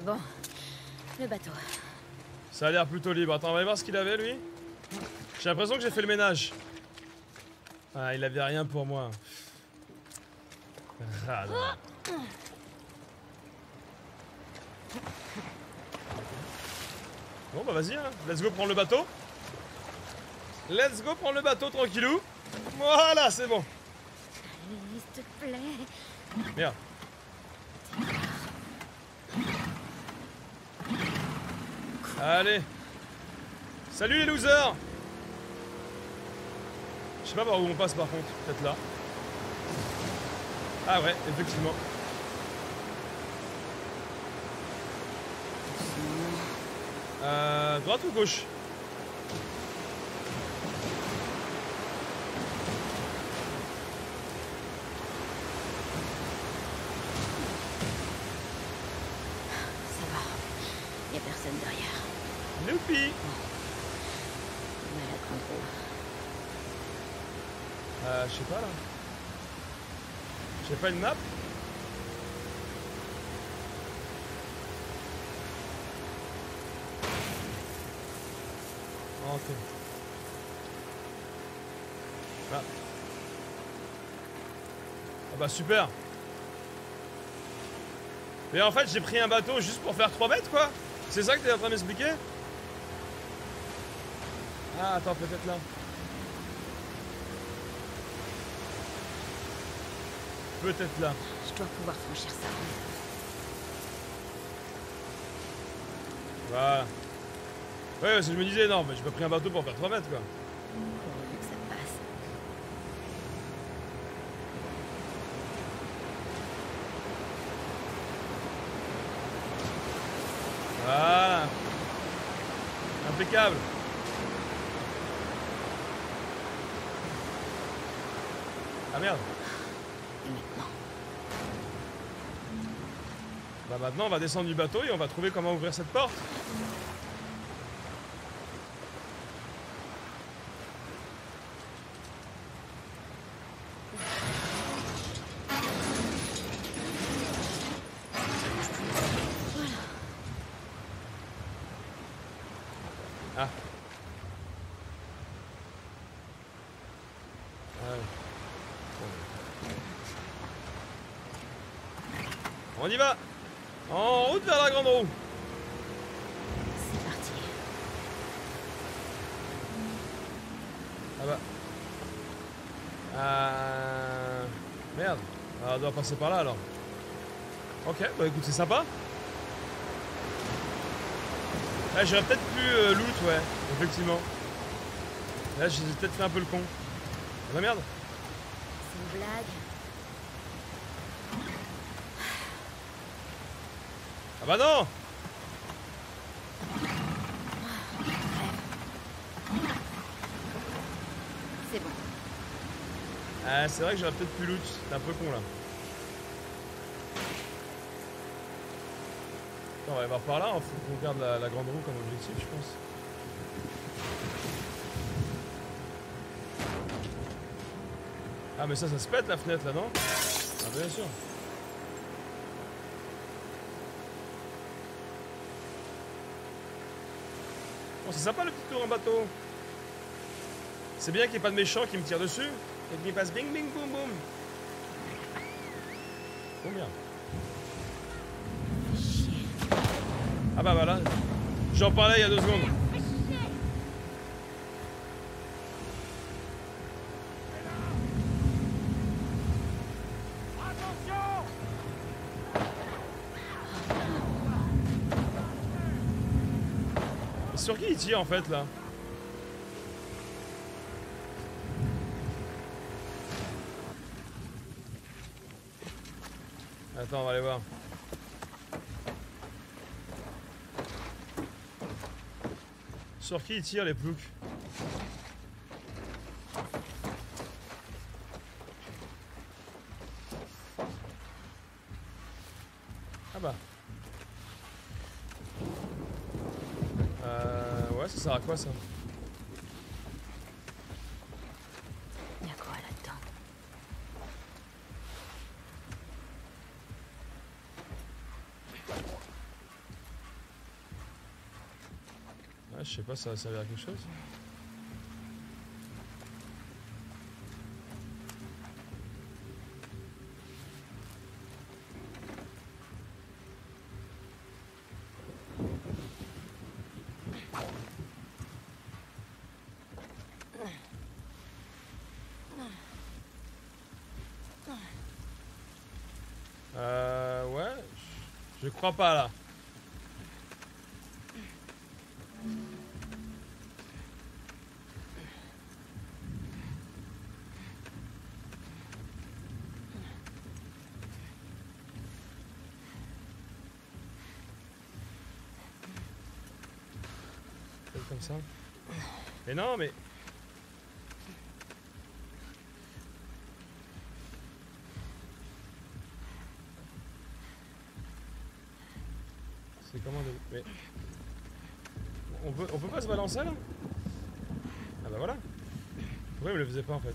Speaker 4: Bon. Le bateau.
Speaker 1: Ça a l'air plutôt libre. Attends, on va aller voir ce qu'il avait lui. J'ai l'impression que j'ai fait le ménage. Ah, il avait rien pour moi. Ah, non. Bon bah vas-y, hein. let's go prendre le bateau. Let's go prendre le bateau tranquillou. Voilà, c'est bon.
Speaker 4: Allez, s'il te plaît.
Speaker 1: Merde. Allez. Salut les losers Je sais pas par où on passe par contre, peut-être là. Ah ouais, effectivement. Euh, droite ou gauche
Speaker 4: Ça va. Y a personne derrière.
Speaker 1: Youpi
Speaker 4: On a la grande roue.
Speaker 1: Euh, je sais pas là. Une map Ah, Ok. Ah. Ah bah super Mais en fait j'ai pris un bateau juste pour faire 3 mètres quoi C'est ça que t'es en train de m'expliquer Ah attends peut-être là. Peut-être là.
Speaker 4: Je dois pouvoir franchir ça.
Speaker 1: Voilà. Ouais, je me disais, non, mais j'ai pas pris un bateau pour faire 3 mètres, quoi. Voilà. Impeccable. Ah merde.
Speaker 4: Maintenant,
Speaker 1: on va descendre du bateau et on va trouver comment ouvrir cette porte. Ah. On y va En route vers la grande roue
Speaker 4: C'est parti.
Speaker 1: Ah bah. Euh... Merde. Ah, on doit passer par là alors. Ok, bah écoute, c'est sympa. Là, j'aurais peut-être pu euh, loot, ouais, effectivement. Là, j'ai peut-être fait un peu le con. Ah bah merde.
Speaker 4: C'est une blague.
Speaker 1: Ah bah non
Speaker 4: C'est bon.
Speaker 1: Ah, c'est vrai que j'aurais peut-être pu loot. T'es un peu con là. Attends, on va y voir par là. Il faut qu'on garde la, la grande roue comme objectif, je pense. Ah, mais ça, ça se pète la fenêtre là, non? Ah, bien sûr. Oh, c'est sympa le petit tour en bateau. C'est bien qu'il n'y ait pas de méchants qui me tirent dessus et qu'il me passe bing bing boum boum. Combien? Ah bah voilà. J'en parlais il y a deux secondes. En fait là Attends, on va aller voir. Sur qui ils tirent les ploucs Ah bah. Euh, ouais, ça sert à quoi ça
Speaker 4: Y a quoi là-dedans
Speaker 1: Ouais, je sais pas, ça va servir à quelque chose. Crois pas là. comme ça. Mais non, mais. Ah bah voilà. Pourquoi il me le faisait pas en fait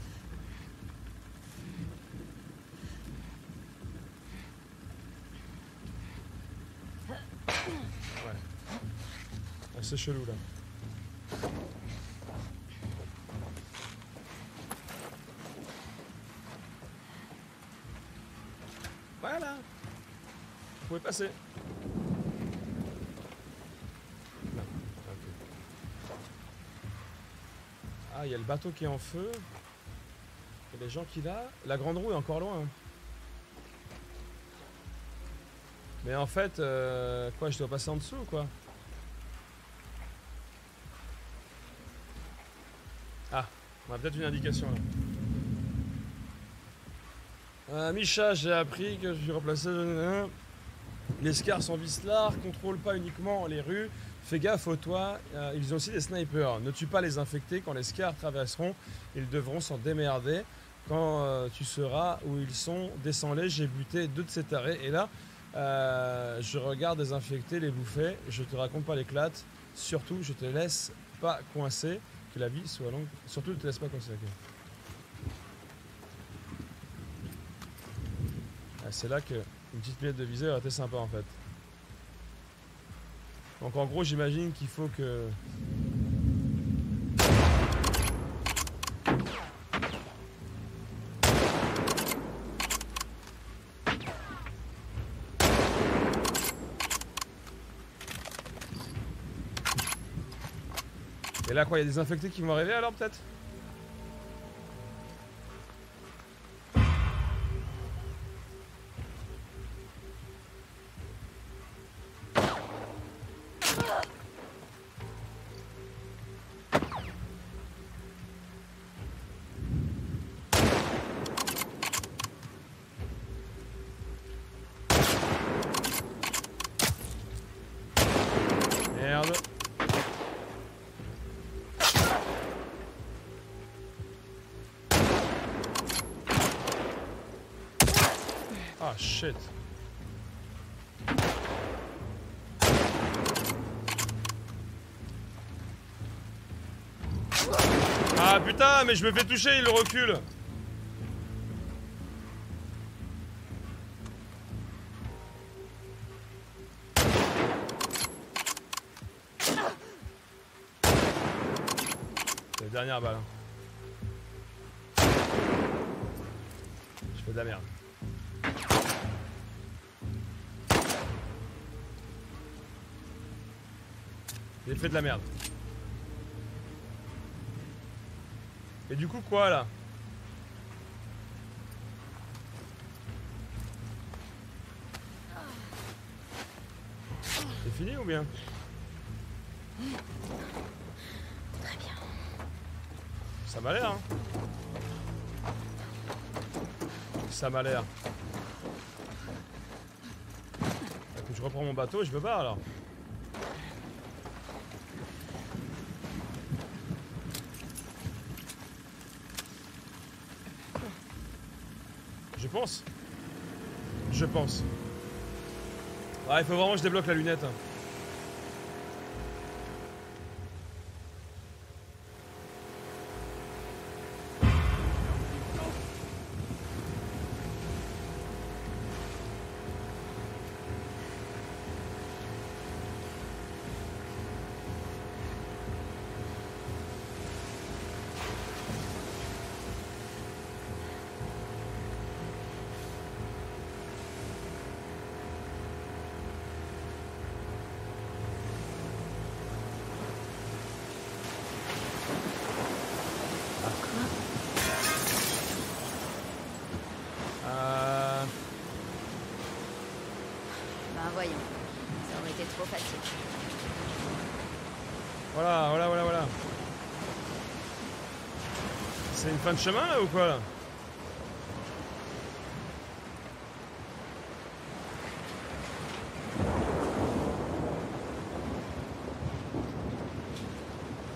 Speaker 1: Ouais. C'est chelou là. Voilà. Vous pouvez passer. Non, ok. Ah, il y a le bateau qui est en feu. A des gens qui là. La grande roue est encore loin. Mais en fait, euh, quoi, je dois passer en dessous ou quoi? Ah, on a peut-être une indication là. Euh, Micha, j'ai appris que je suis remplacé. Les scars sont vislards, contrôle pas uniquement les rues. Fais gaffe aux toits, euh, ils ont aussi des snipers. Ne tue pas les infectés, quand les scars traverseront, ils devront s'en démerder. Quand euh, tu seras où ils sont, descends-les, j'ai buté deux de ces tarés. Et là, euh, je regarde des infectés les bouffer, je te raconte pas l'éclate. Surtout, je te laisse pas coincer, que la vie soit longue. Surtout, ne te laisse pas coincer. Ah, c'est là que une petite lunette de visée aurait été sympa en fait. Donc en gros, j'imagine qu'il faut que. Et là quoi, il y a des infectés qui vont arriver alors peut-être? Ah putain, mais je me fais toucher, il recule. Dernière balle. hein. Je fais de la merde. J'ai fait de la merde. Et du coup quoi là? C'est fini ou bien?
Speaker 4: Très bien.
Speaker 1: Ça m'a l'air hein Ça m'a l'air. Écoute, je reprends mon bateau et je me barre alors. Pense. Je pense. Ouais, il faut vraiment que je débloque la lunette. hein. De chemin là ou quoi là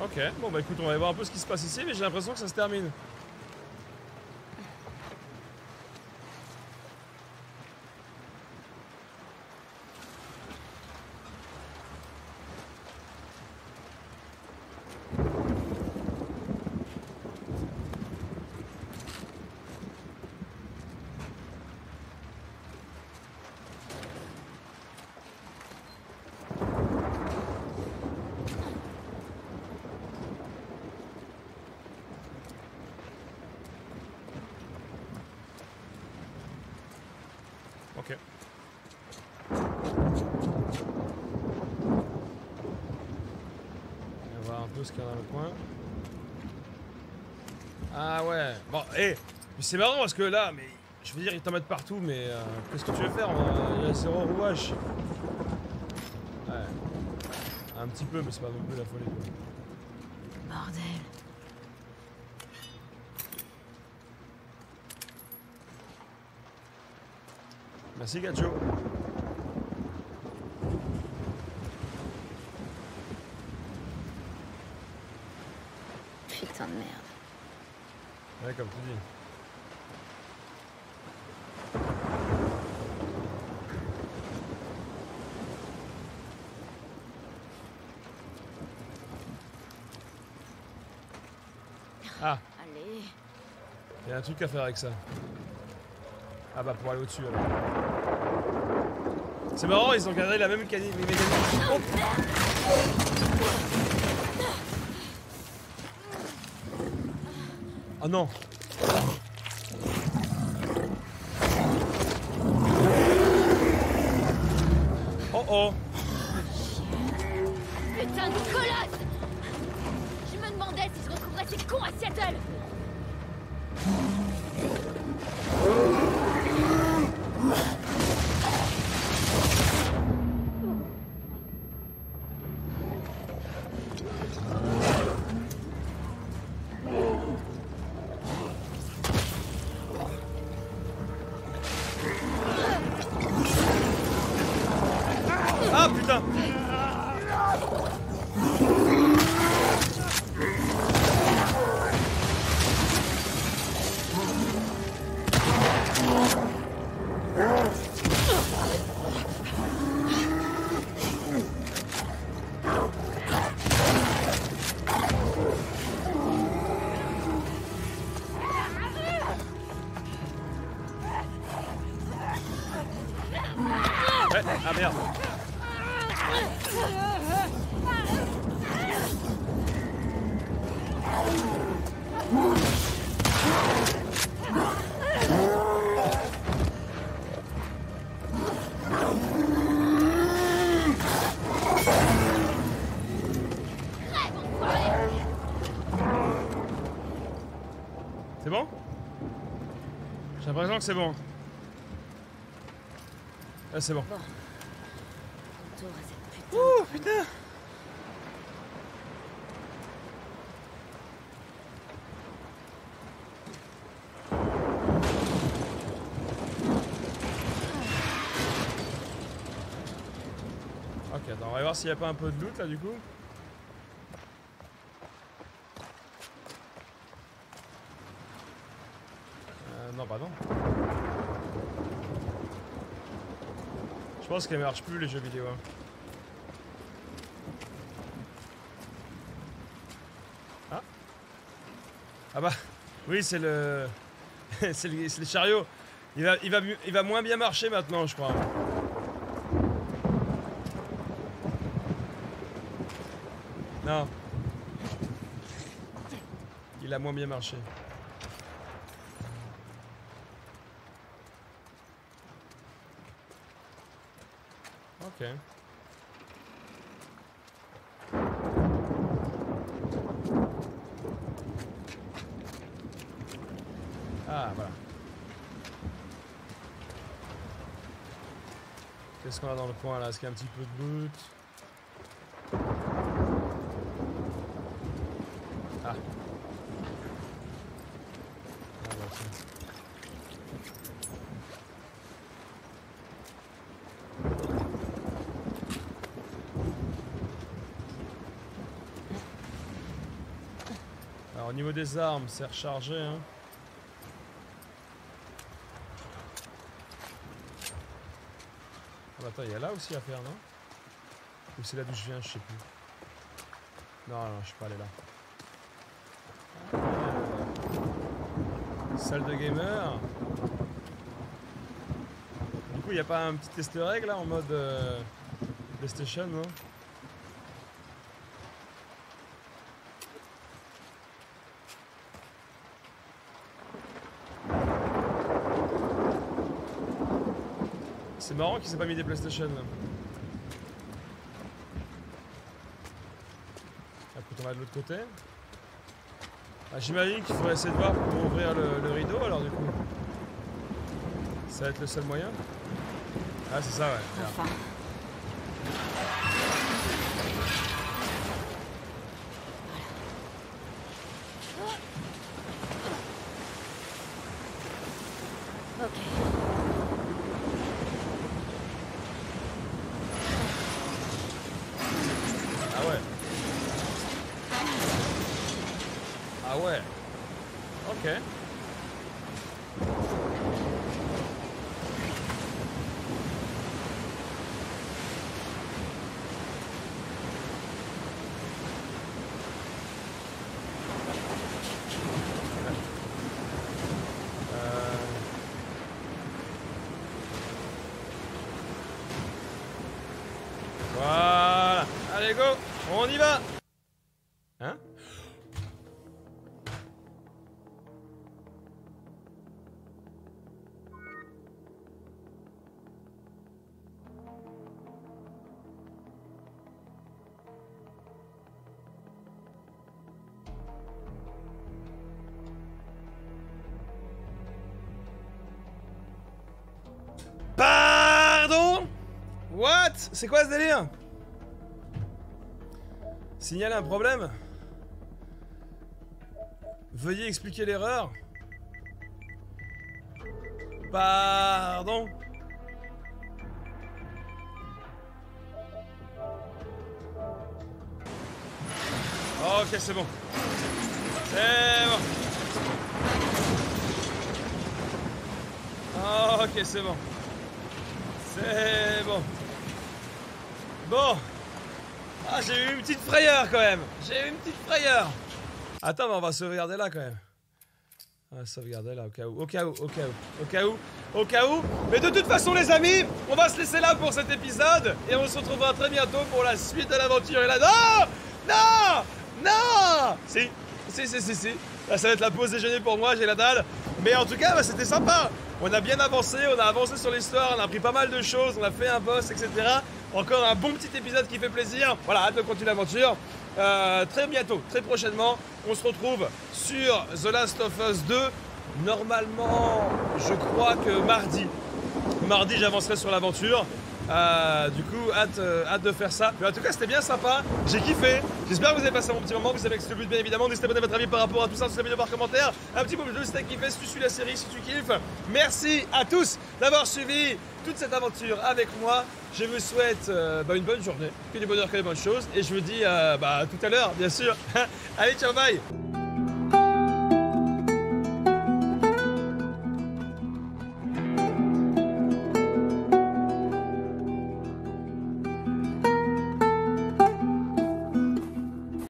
Speaker 1: Ok, bon bah écoute, on va aller voir un peu ce qui se passe ici, mais j'ai l'impression que ça se termine. Ok. Ce qu'il y a dans le coin. Ah ouais. Bon, hé, mais c'est marrant parce que là, mais je veux dire, ils t'en mettent partout, mais euh, qu'est-ce que tu veux faire on- Il y a zéro rouage. Ouais. Un petit peu, mais c'est pas non plus la folie. quoi.
Speaker 4: Bordel.
Speaker 1: Merci Gacho.
Speaker 4: Putain de merde.
Speaker 1: Ouais, comme tu dis. Ah,
Speaker 4: Allez.
Speaker 1: il y a un truc à faire avec ça. Ah bah pour aller au-dessus alors. C'est marrant, ils ont gardé la même mécanique. Oh Oh non L'impression que c'est bon. Ah c'est bon.
Speaker 4: Cette putain.
Speaker 1: Ouh putain Ok, attends, on va voir s'il n'y a pas un peu de loot là du coup. Euh, non, bah non. Je pense qu'elles marchent plus les jeux vidéo. Ah Ah bah oui c'est le c'est le, chariot. Il va, il, va, il va moins bien marcher maintenant je crois. Non. Il a moins bien marché. Ok. Ah, voilà. Qu'est-ce qu'on a dans le coin là? Est-ce qu'il y a un petit peu de loot? Ah. Ah, tiens. au niveau des armes, c'est rechargé. Hein? Ah bah attends, il y a là aussi à faire, non? Ou c'est là d'où je viens, je sais plus. Non, je suis pas allé là. Salle de gamer. Du coup, il n'y a pas un petit test règle là en mode euh, PlayStation, non? C'est marrant qu'il s'est pas mis des PlayStation là. Écoute, on va de l'autre côté. Ah, J'imagine qu'il faudrait essayer de voir pour ouvrir le, rideau alors du coup. Ça va être le seul moyen Ah c'est ça ouais. What? C'est quoi ce délire? Signaler un problème? Veuillez expliquer l'erreur Pardon Ok, c'est bon. C'est bon. Ok, c'est bon. C'est bon. Bon. Ah, j'ai eu une petite frayeur quand même. J'ai eu une petite frayeur. Attends, mais on va sauvegarder là quand même. On va sauvegarder là au cas où, au cas où, au cas où, au cas où, au cas où. Mais de toute façon, les amis, on va se laisser là pour cet épisode et on se retrouvera très bientôt pour la suite de l'aventure. Et là, non, non, non. Si, si, si, si, si. Là, ça va être la pause déjeuner pour moi. J'ai la dalle. Mais en tout cas, bah, c'était sympa. On a bien avancé, on a avancé sur l'histoire, on a appris pas mal de choses, on a fait un boss, etc. Encore un bon petit épisode qui fait plaisir. Voilà, hâte de continuer l'aventure. Euh, très bientôt, très prochainement, on se retrouve sur The Last of Us 2. Normalement, je crois que mardi. Mardi, j'avancerai sur l'aventure. Euh, du coup, hâte, euh, hâte de faire ça. Mais en tout cas, c'était bien sympa. J'ai kiffé. J'espère que vous avez passé un bon petit moment. Vous savez que c'est le but, bien évidemment. N'hésitez pas à votre avis par rapport à tout ça sous la vidéo par commentaire. Un petit peu de si t'as kiffé, si tu suis la série, si tu kiffes. Merci à tous d'avoir suivi toute cette aventure avec moi. Je vous souhaite euh, bah, une bonne journée, que du bonheur, que des bonnes choses. Et je vous dis euh, bah, à tout à l'heure, bien sûr. Allez, ciao, bye